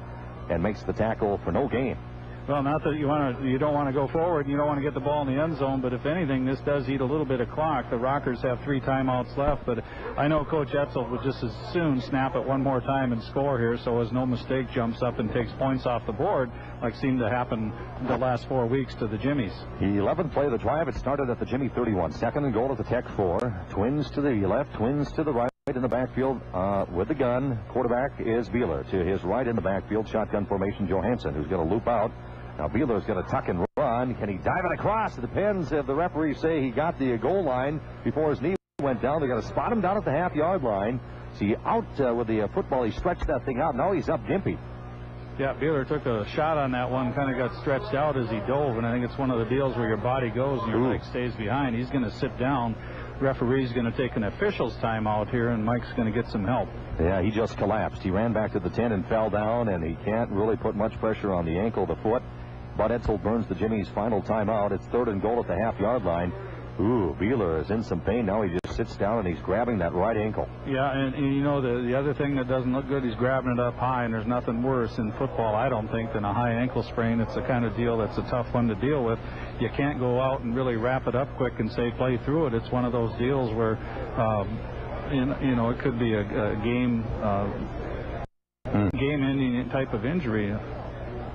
[SPEAKER 1] and makes the tackle for no gain.
[SPEAKER 2] Well, not that you want to, you don't want to go forward, and you don't want to get the ball in the end zone. But if anything, this does eat a little bit of clock. The Rockers have three timeouts left, but I know Coach Etzel would just as soon snap it one more time and score here, so as no mistake jumps up and takes points off the board, like seemed to happen the last four weeks to the Jimmies.
[SPEAKER 1] The 11th play of the drive. It started at the Jimmy 31. Second and goal at the Tech 4. Twins to the left, twins to the right. Right in the backfield uh, with the gun. Quarterback is Beeler. To his right in the backfield, shotgun formation, Johansson, who's going to loop out. Now Beeler's going to tuck and run. Can he dive it across? It depends if the referees say he got the goal line before his knee went down. They're going to spot him down at the half yard line. See, out uh, with the uh, football, he stretched that thing out. Now he's up gimpy.
[SPEAKER 2] Yeah, Beeler took a shot on that one, kind of got stretched out as he dove, and I think it's one of the deals where your body goes and your leg stays behind. He's going to sit down. Referee's going to take an official's timeout here, and Mike's going to get some help.
[SPEAKER 1] Yeah, he just collapsed. He ran back to the 10 and fell down, and he can't really put much pressure on the ankle, the foot. Bud Etzel burns the Jimmy's final timeout. It's third and goal at the half yard line. Ooh, Beeler is in some pain now. He just sits down and he's grabbing that right ankle.
[SPEAKER 2] Yeah, and, and you know the the other thing that doesn't look good, he's grabbing it up high, and there's nothing worse in football, I don't think, than a high ankle sprain. It's the kind of deal that's a tough one to deal with. You can't go out and really wrap it up quick and say play through it. It's one of those deals where, um, you, you know, it could be a, a game uh, game-ending type of injury.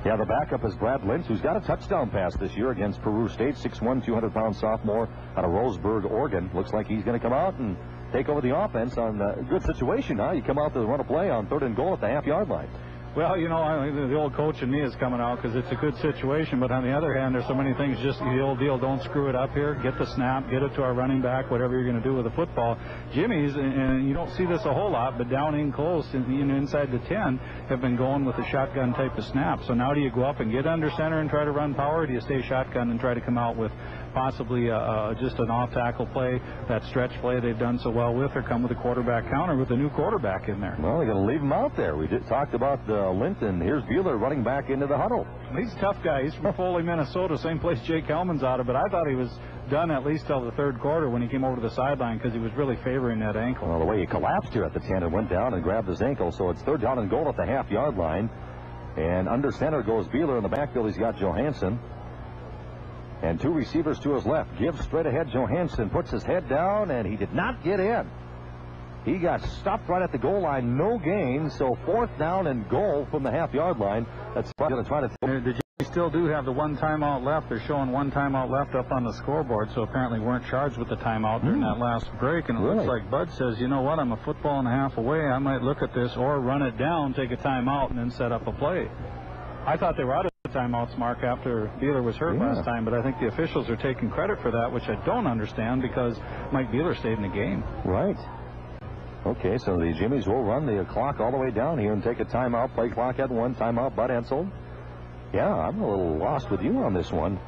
[SPEAKER 1] Yeah, the backup is Brad Lynch, who's got a touchdown pass this year against Peru State. 6'1", 200-pound sophomore out of Roseburg, Oregon. Looks like he's going to come out and take over the offense on a good situation. Now you come out to run a play on third and goal at the half-yard line.
[SPEAKER 2] Well, you know, I, the old coach in me is coming out because it's a good situation. But on the other hand, there's so many things. Just the old deal: don't screw it up here. Get the snap, get it to our running back, whatever you're going to do with the football. Jimmy's, and you don't see this a whole lot, but down in close, and know, inside the 10, have been going with a shotgun type of snap. So now do you go up and get under center and try to run power? Or do you stay shotgun and try to come out with possibly uh, uh, just an off tackle play, that stretch play they've done so well with, or come with a quarterback counter with a new quarterback in there?
[SPEAKER 1] Well, they're going to leave him out there. We just talked about uh, Linton. Here's Beeler running back into the huddle.
[SPEAKER 2] He's a tough guy. He's from Foley, Minnesota, same place Jake Hellman's out of, but I thought he was done at least till the third quarter when he came over to the sideline because he was really favoring that ankle.
[SPEAKER 1] Well, the way he collapsed here at the 10 and went down and grabbed his ankle, so it's third down and goal at the half yard line. And under center goes Beeler in the backfield. He's got Johansson. And two receivers to his left. Gives straight ahead. Johansson puts his head down, and he did not get in. He got stopped right at the goal line. No gain. So fourth down and goal from the half yard line. That's going to try to.
[SPEAKER 2] Did you still do have the one timeout left? They're showing one timeout left up on the scoreboard, so apparently weren't charged with the timeout during hmm. that last break. And it
[SPEAKER 1] Really?
[SPEAKER 2] looks like Bud says, you know what, I'm a football and a half away. I might look at this or run it down, take a timeout, and then set up a play. I thought they were out of timeouts, Mark, after Beeler was hurt
[SPEAKER 1] Yeah.
[SPEAKER 2] last time, but I think the officials are taking credit for that, which I don't understand because Mike Beeler stayed in the game.
[SPEAKER 1] Right. Okay, so the Jimmies will run the clock all the way down here and take a timeout. Play clock at one. Timeout, Bud Ensel. Yeah, I'm a little lost with you on this one.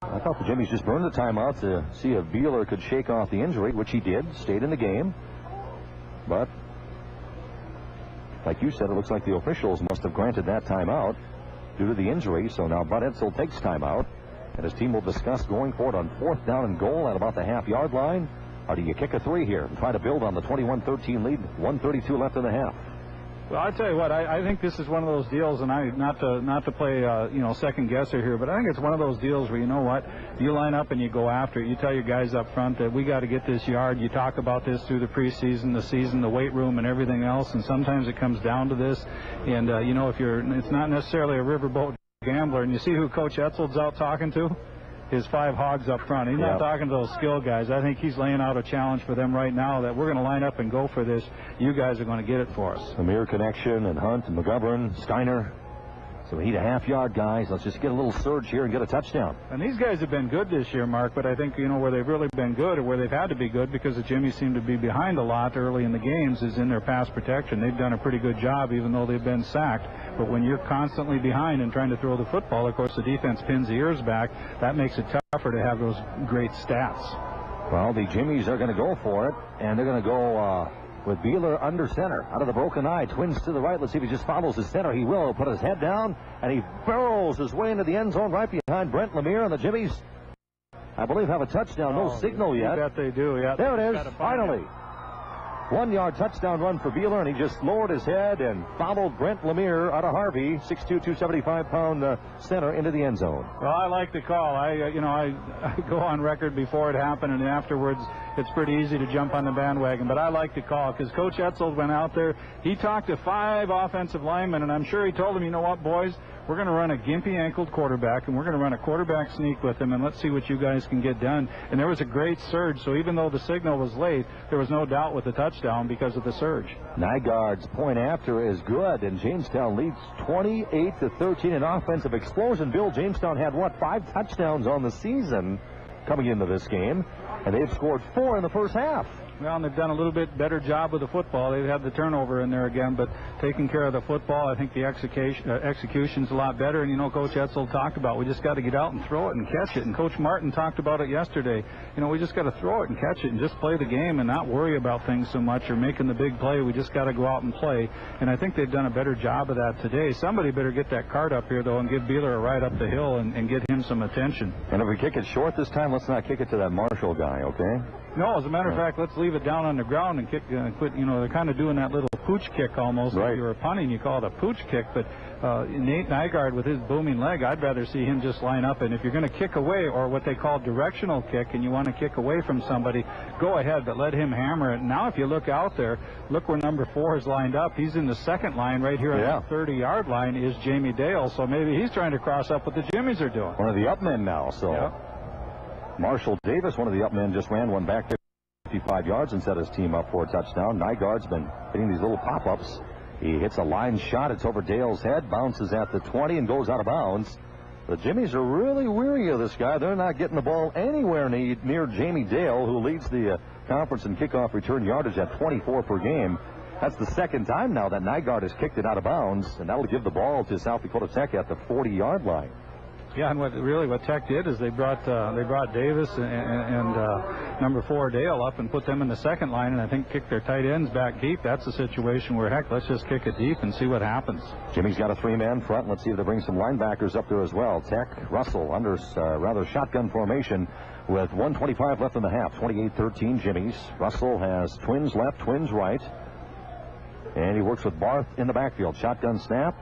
[SPEAKER 1] I thought the Jimmies just burned the timeout to see if Beeler could shake off the injury, which he did. Stayed in the game. But, like you said, it looks like the officials must have granted that timeout due to the injury. So now Bud Edsel takes timeout. And his team will discuss going forward on fourth down and goal at about the half yard line. Or do you kick a three here and try to build on the 21-13 lead? 132 left in the half.
[SPEAKER 2] Well, I tell you what, I, I think this is one of those deals, and I not to not to play uh, you know second guesser here, but I think it's one of those deals where you know what, you line up and you go after it. You tell your guys up front that we got to get this yard. You talk about this through the preseason, the season, the weight room, and everything else, and sometimes it comes down to this. And uh, you know, if you're, it's not necessarily a riverboat gambler, and you see who Coach Etzel's out talking to. His five hogs up front. He's not talking to those skill guys. I think he's laying out a challenge for them right now that we're going to line up and go for this. You guys are going to get it for us.
[SPEAKER 1] Amir Connection and Hunt and McGovern, Steiner. So we need a half yard, guys. Let's just get a little surge here and get a touchdown.
[SPEAKER 2] And these guys have been good this year, Mark, but I think, you know, where they've really been good or where they've had to be good because the Jimmies seem to be behind a lot early in the games is in their pass protection. They've done a pretty good job even though they've been sacked. But when you're constantly behind and trying to throw the football, of course, the defense pins the ears back. That makes it tougher to have those great stats.
[SPEAKER 1] Well, the Jimmies are going to go for it, and they're going to go uh, with Beeler under center. Out of the broken eye, twins to the right. Let's see if he just follows his center. He will. Put his head down, and he barrels his way into the end zone right behind Brent Lemire, and the Jimmies, I believe, have a touchdown. No
[SPEAKER 2] Oh,
[SPEAKER 1] signal yet.
[SPEAKER 2] bet they do, yeah.
[SPEAKER 1] There it is, finally. One yard touchdown run for Beeler, and he just lowered his head and followed Brent Lemire out of Harvey, 6'2", 275 pound uh, center, into the end zone.
[SPEAKER 2] Well, I like the call. I, uh, you know, I, I go on record before it happened, and afterwards, it's pretty easy to jump on the bandwagon. But I like the call because Coach Etzel went out there. He talked to five offensive linemen, and I'm sure he told them, you know what, boys, we're going to run a gimpy ankled quarterback, and we're going to run a quarterback sneak with him, and let's see what you guys can get done. And there was a great surge. So even though the signal was late, there was no doubt with the touchdown because of the surge.
[SPEAKER 1] Nygaard's point after is good, and Jamestown leads 28 to 13 in offensive explosion. Bill Jamestown had what five touchdowns on the season coming into this game, and they've scored four in the first half.
[SPEAKER 2] Well, and they've done a little bit better job with the football. They've had the turnover in there again, but taking care of the football, I think the execution uh, execution's a lot better. And you know, Coach Etzel talked about we just got to get out and throw it and catch it. And Coach Martin talked about it yesterday. You know, we just got to throw it and catch it and just play the game and not worry about things so much or making the big play. We just got to go out and play. And I think they've done a better job of that today. Somebody better get that card up here though and give Beeler a ride up the hill and, and get him some attention.
[SPEAKER 1] And if we kick it short this time, let's not kick it to that Marshall guy, okay?
[SPEAKER 2] No, as a matter of fact, let's leave it down on the ground and kick. Uh, quit. You know, they're kind of doing that little pooch kick almost.
[SPEAKER 1] Right.
[SPEAKER 2] If you were punting, you call it a pooch kick. But uh, Nate Nygaard with his booming leg, I'd rather see him just line up. And if you're going to kick away, or what they call directional kick, and you want to kick away from somebody, go ahead, but let him hammer it. Now, if you look out there, look where number four is lined up. He's in the second line right here
[SPEAKER 1] Yeah.
[SPEAKER 2] on the 30-yard line is Jamie Dale. So maybe he's trying to cross up what the Jimmies are doing.
[SPEAKER 1] One of the up men now, so. Marshall Davis, one of the up men, just ran one back 55 yards and set his team up for a touchdown. Nygaard's been hitting these little pop-ups. He hits a line shot. It's over Dale's head, bounces at the 20 and goes out of bounds. The Jimmies are really weary of this guy. They're not getting the ball anywhere near, Jamie Dale, who leads the uh, conference in kickoff return yardage at 24 per game. That's the second time now that Nygaard has kicked it out of bounds, and that'll give the ball to South Dakota Tech at the 40-yard line.
[SPEAKER 2] Yeah, and what really what Tech did is they brought uh, they brought Davis and, and uh, number four Dale up and put them in the second line, and I think kicked their tight ends back deep. That's a situation where heck, let's just kick it deep and see what happens.
[SPEAKER 1] Jimmy's got a three-man front. Let's see if they bring some linebackers up there as well. Tech, Russell under uh, rather shotgun formation with 125 left in the half. 28-13 Jimmy's. Russell has twins left, twins right. And he works with Barth in the backfield. Shotgun snap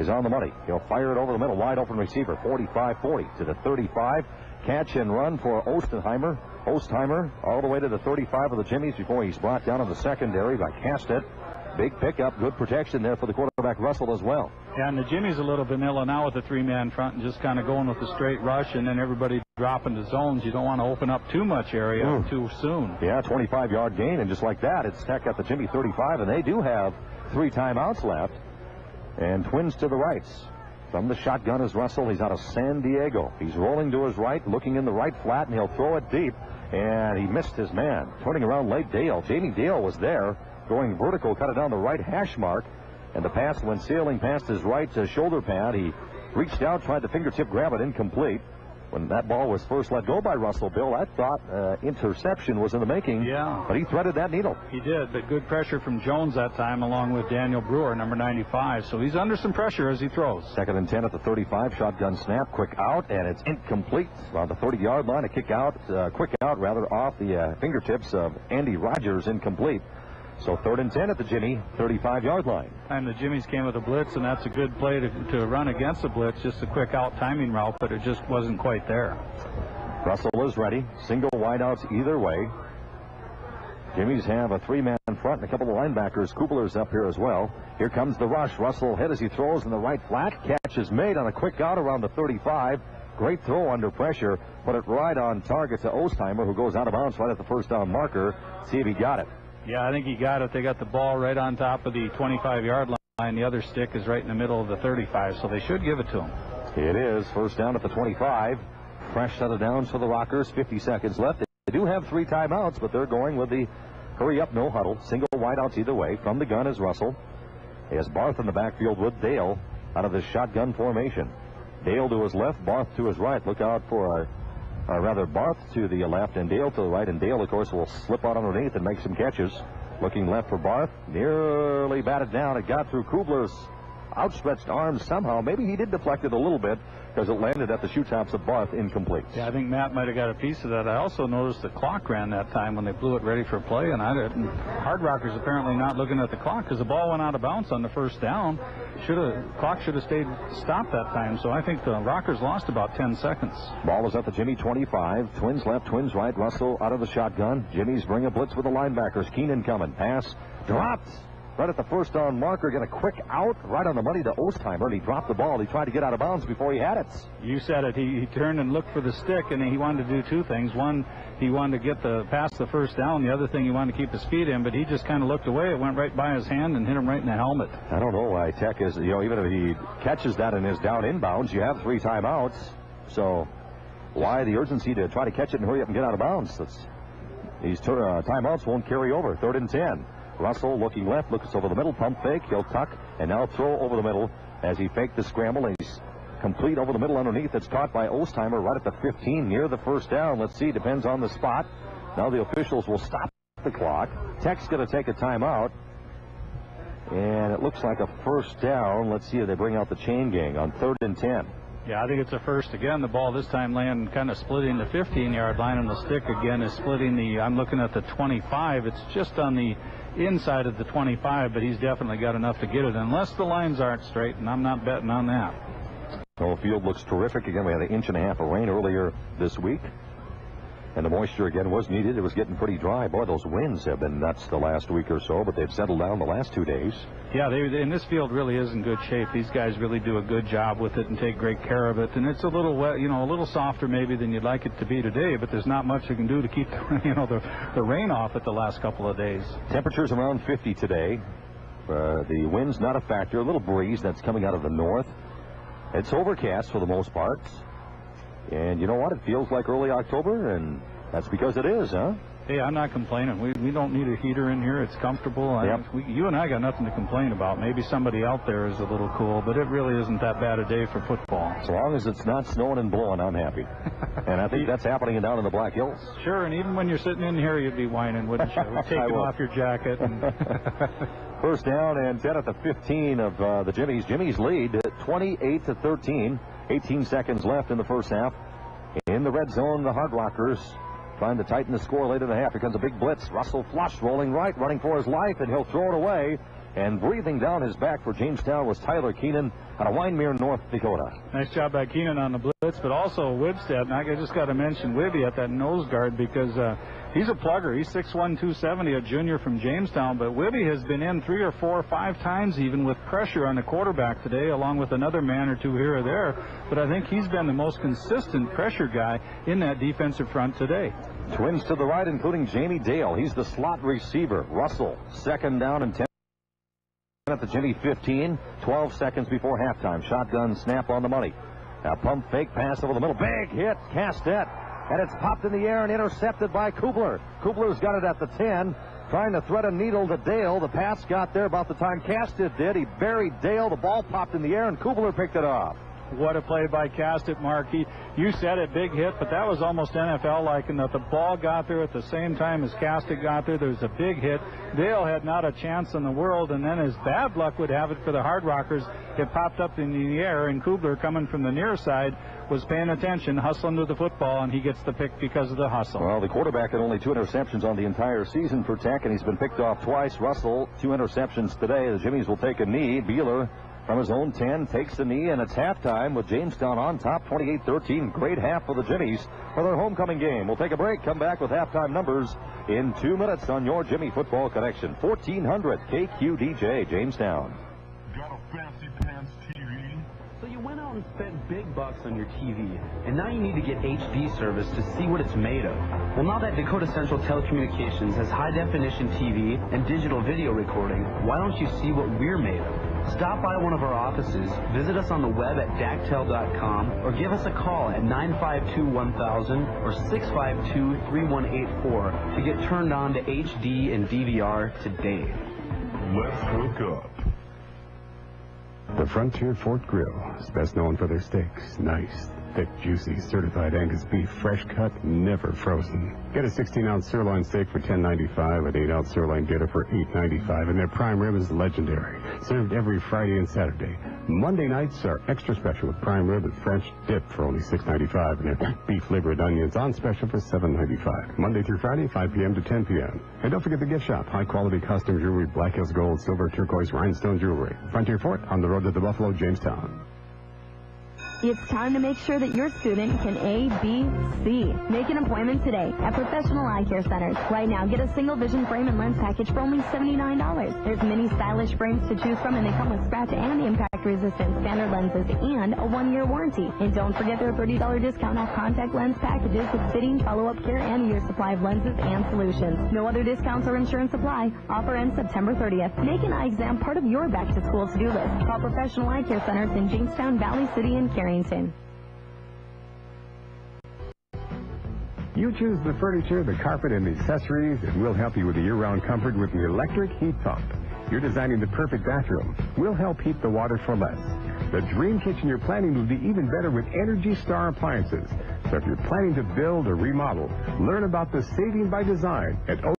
[SPEAKER 1] is on the money. He'll fire it over the middle. Wide open receiver. 45-40 to the 35. Catch and run for Ostenheimer. Ostheimer all the way to the 35 of the Jimmies before he's brought down in the secondary by Castet. Big pickup. Good protection there for the quarterback Russell as well.
[SPEAKER 2] Yeah, and the Jimmy's a little vanilla now with the three-man front and just kind of going with the straight rush, and then everybody dropping the zones. You don't want to open up too much area
[SPEAKER 1] Ooh.
[SPEAKER 2] too soon.
[SPEAKER 1] Yeah, 25 yard gain, and just like that, it's Tech at the Jimmy 35, and they do have three timeouts left. And twins to the rights. From the shotgun is Russell. He's out of San Diego. He's rolling to his right, looking in the right flat, and he'll throw it deep. And he missed his man. Turning around late Dale. Jamie Dale was there, going vertical, cut it down the right hash mark. And the pass went sailing past his right uh, shoulder pad. He reached out, tried to fingertip grab it, incomplete. When that ball was first let go by Russell, Bill, I thought uh, interception was in the making.
[SPEAKER 2] Yeah.
[SPEAKER 1] But he threaded that needle.
[SPEAKER 2] He did, but good pressure from Jones that time, along with Daniel Brewer, number 95. So he's under some pressure as he throws.
[SPEAKER 1] Second and 10 at the 35. Shotgun snap. Quick out, and it's incomplete. On the 30 yard line, a kick out, uh, quick out rather, off the uh, fingertips of Andy Rogers, incomplete. So third and 10 at the Jimmy 35 yard line.
[SPEAKER 2] And the Jimmies came with a blitz, and that's a good play to, to run against the blitz, just a quick out timing route, but it just wasn't quite there.
[SPEAKER 1] Russell is ready. Single wideouts either way. Jimmy's have a three-man front and a couple of linebackers. Kubler's up here as well. Here comes the rush. Russell hit as he throws in the right flat. Catch is made on a quick out around the 35. Great throw under pressure. Put it right on target to Ostheimer, who goes out of bounds right at the first down marker. See if he got it.
[SPEAKER 2] Yeah, I think he got it. They got the ball right on top of the 25-yard line. The other stick is right in the middle of the 35, so they should give it to him.
[SPEAKER 1] It is first down at the 25. Fresh set of downs for the Rockers. 50 seconds left. They do have three timeouts, but they're going with the hurry up, no huddle. Single wideouts either way. From the gun is Russell. He has Barth in the backfield with Dale out of the shotgun formation. Dale to his left, Barth to his right. Look out for a uh, rather Barth to the left and Dale to the right. And Dale, of course, will slip out underneath and make some catches. Looking left for Barth. Nearly batted down. It got through Kubler's outstretched arms somehow. Maybe he did deflect it a little bit because it landed at the shoe tops of Barth incomplete.
[SPEAKER 2] Yeah, I think Matt might have got a piece of that. I also noticed the clock ran that time when they blew it ready for play, and I didn't. Hard Rockers apparently not looking at the clock because the ball went out of bounds on the first down. Should have clock should have stayed stopped that time. So I think the Rockers lost about 10 seconds.
[SPEAKER 1] Ball is at the Jimmy 25. Twins left, twins right. Russell out of the shotgun. Jimmy's bring a blitz with the linebackers. Keenan coming. Pass dropped. Right at the first down marker, get a quick out right on the money to Ostheimer, and he dropped the ball. He tried to get out of bounds before he had it.
[SPEAKER 2] You said it. He, he turned and looked for the stick, and he wanted to do two things. One, he wanted to get the past the first down. The other thing, he wanted to keep his feet in, but he just kind of looked away. It went right by his hand and hit him right in the helmet.
[SPEAKER 1] I don't know why Tech is, you know, even if he catches that and is down inbounds, you have three timeouts. So why the urgency to try to catch it and hurry up and get out of bounds? That's These uh, timeouts won't carry over. Third and 10. Russell looking left, looks over the middle, pump fake. He'll tuck and now throw over the middle as he faked the scramble. And he's complete over the middle underneath. It's caught by Ostheimer right at the 15 near the first down. Let's see. Depends on the spot. Now the officials will stop the clock. Tech's going to take a timeout. And it looks like a first down. Let's see if they bring out the chain gang on third and 10.
[SPEAKER 2] Yeah, I think it's a first again. The ball this time landing kind of splitting the 15-yard line, and the stick again is splitting the. I'm looking at the 25. It's just on the inside of the 25, but he's definitely got enough to get it, unless the lines aren't straight, and I'm not betting on that.
[SPEAKER 1] The field looks terrific. Again, we had an inch and a half of rain earlier this week. And the moisture again was needed. It was getting pretty dry. Boy, those winds have been nuts the last week or so, but they've settled down the last two days.
[SPEAKER 2] Yeah, they, and this field really is in good shape. These guys really do a good job with it and take great care of it. And it's a little wet, you know, a little softer maybe than you'd like it to be today, but there's not much you can do to keep, you know, the, the rain off it the last couple of days.
[SPEAKER 1] Temperatures around 50 today. Uh, the wind's not a factor. A little breeze that's coming out of the north. It's overcast for the most part. And you know what? It feels like early October, and that's because it is, huh?
[SPEAKER 2] Hey, I'm not complaining. We, we don't need a heater in here. It's comfortable.
[SPEAKER 1] Yep.
[SPEAKER 2] I, we, you and I got nothing to complain about. Maybe somebody out there is a little cool, but it really isn't that bad a day for football.
[SPEAKER 1] As long as it's not snowing and blowing, I'm happy. and I think that's happening down in the Black Hills.
[SPEAKER 2] Sure, and even when you're sitting in here, you'd be whining, wouldn't you? We're taking off your jacket. And
[SPEAKER 1] First down and 10 at the 15 of uh, the Jimmies. Jimmies lead uh, 28 to 13. 18 seconds left in the first half. In the red zone, the Hard Rockers trying to tighten the score late in the half. Here comes a big blitz. Russell flush, rolling right, running for his life, and he'll throw it away. And breathing down his back for Jamestown was Tyler Keenan out of Wyndmere, North Dakota.
[SPEAKER 2] nice job by Keenan on the blitz, but also Wibstead. And I just got to mention Wibby at that nose guard because uh, he's a plugger. He's 6'1", 270, a junior from Jamestown. But Wibby has been in three or four five times even with pressure on the quarterback today, along with another man or two here or there. But I think he's been the most consistent pressure guy in that defensive front today.
[SPEAKER 1] Twins to the right, including Jamie Dale. He's the slot receiver. Russell, second down and 10 at the Jimmy 15, 12 seconds before halftime. Shotgun snap on the money. A pump fake pass over the middle. Big hit, Castet. And it's popped in the air and intercepted by Kubler. Kubler's got it at the 10, trying to thread a needle to Dale. The pass got there about the time Castet did. He buried Dale. The ball popped in the air, and Kubler picked it off.
[SPEAKER 2] What a play by Castet, Mark. He, you said it, big hit, but that was almost NFL-like in that the ball got there at the same time as Castet got there. There was a big hit. Dale had not a chance in the world, and then as bad luck would have it for the Hard Rockers, it popped up in the air, and Kubler, coming from the near side, was paying attention, hustling to the football, and he gets the pick because of the hustle.
[SPEAKER 1] Well, the quarterback had only two interceptions on the entire season for Tech, and he's been picked off twice. Russell, two interceptions today. The Jimmies will take a knee. Beeler from his own 10 takes the knee, and it's halftime with Jamestown on top 28-13. Great half for the Jimmies for their homecoming game. We'll take a break, come back with halftime numbers in two minutes on your Jimmy Football Connection. 1400 KQDJ, Jamestown.
[SPEAKER 12] Went out and spent big bucks on your TV, and now you need to get HD service to see what it's made of. Well, now that Dakota Central Telecommunications has high definition TV and digital video recording, why don't you see what we're made of? Stop by one of our offices, visit us on the web at dactel.com, or give us a call at 952-1000 or 652-3184 to get turned on to HD and DVR today.
[SPEAKER 13] Let's hook up.
[SPEAKER 11] The Frontier Fort Grill is best known for their steaks. Nice, thick, juicy, certified Angus beef, fresh cut, never frozen. Get a 16-ounce sirloin steak for $10.95, an 8-ounce sirloin dinner for $8.95, and their prime rib is legendary. Served every Friday and Saturday. Monday nights are extra special with prime rib and French dip for only $6.95, and beef liver and onions on special for $7.95. Monday through Friday, 5 p.m. to 10 p.m. And don't forget the gift shop. High-quality custom jewelry, Black Hills Gold, silver, turquoise, rhinestone jewelry. Frontier Fort on the road to the Buffalo, Jamestown.
[SPEAKER 14] It's time to make sure that your student can A, B, C. Make an appointment today at Professional Eye Care Centers. Right now, get a single vision frame and lens package for only $79. There's many stylish frames to choose from, and they come with scratch and impact resistant standard lenses and a one-year warranty. And don't forget their $30 discount off contact lens packages with fitting, follow-up care, and a year's supply of lenses and solutions. No other discounts or insurance apply. Offer ends September 30th. Make an eye exam part of your back-to-school to-do list. Call Professional Eye Care Centers in Jamestown, Valley City, and Carrington.
[SPEAKER 11] You choose the furniture, the carpet, and the accessories, and we'll help you with the year-round comfort with an electric heat pump. You're designing the perfect bathroom. We'll help heat the water for less. The dream kitchen you're planning will be even better with Energy Star appliances. So if you're planning to build or remodel, learn about the saving by design at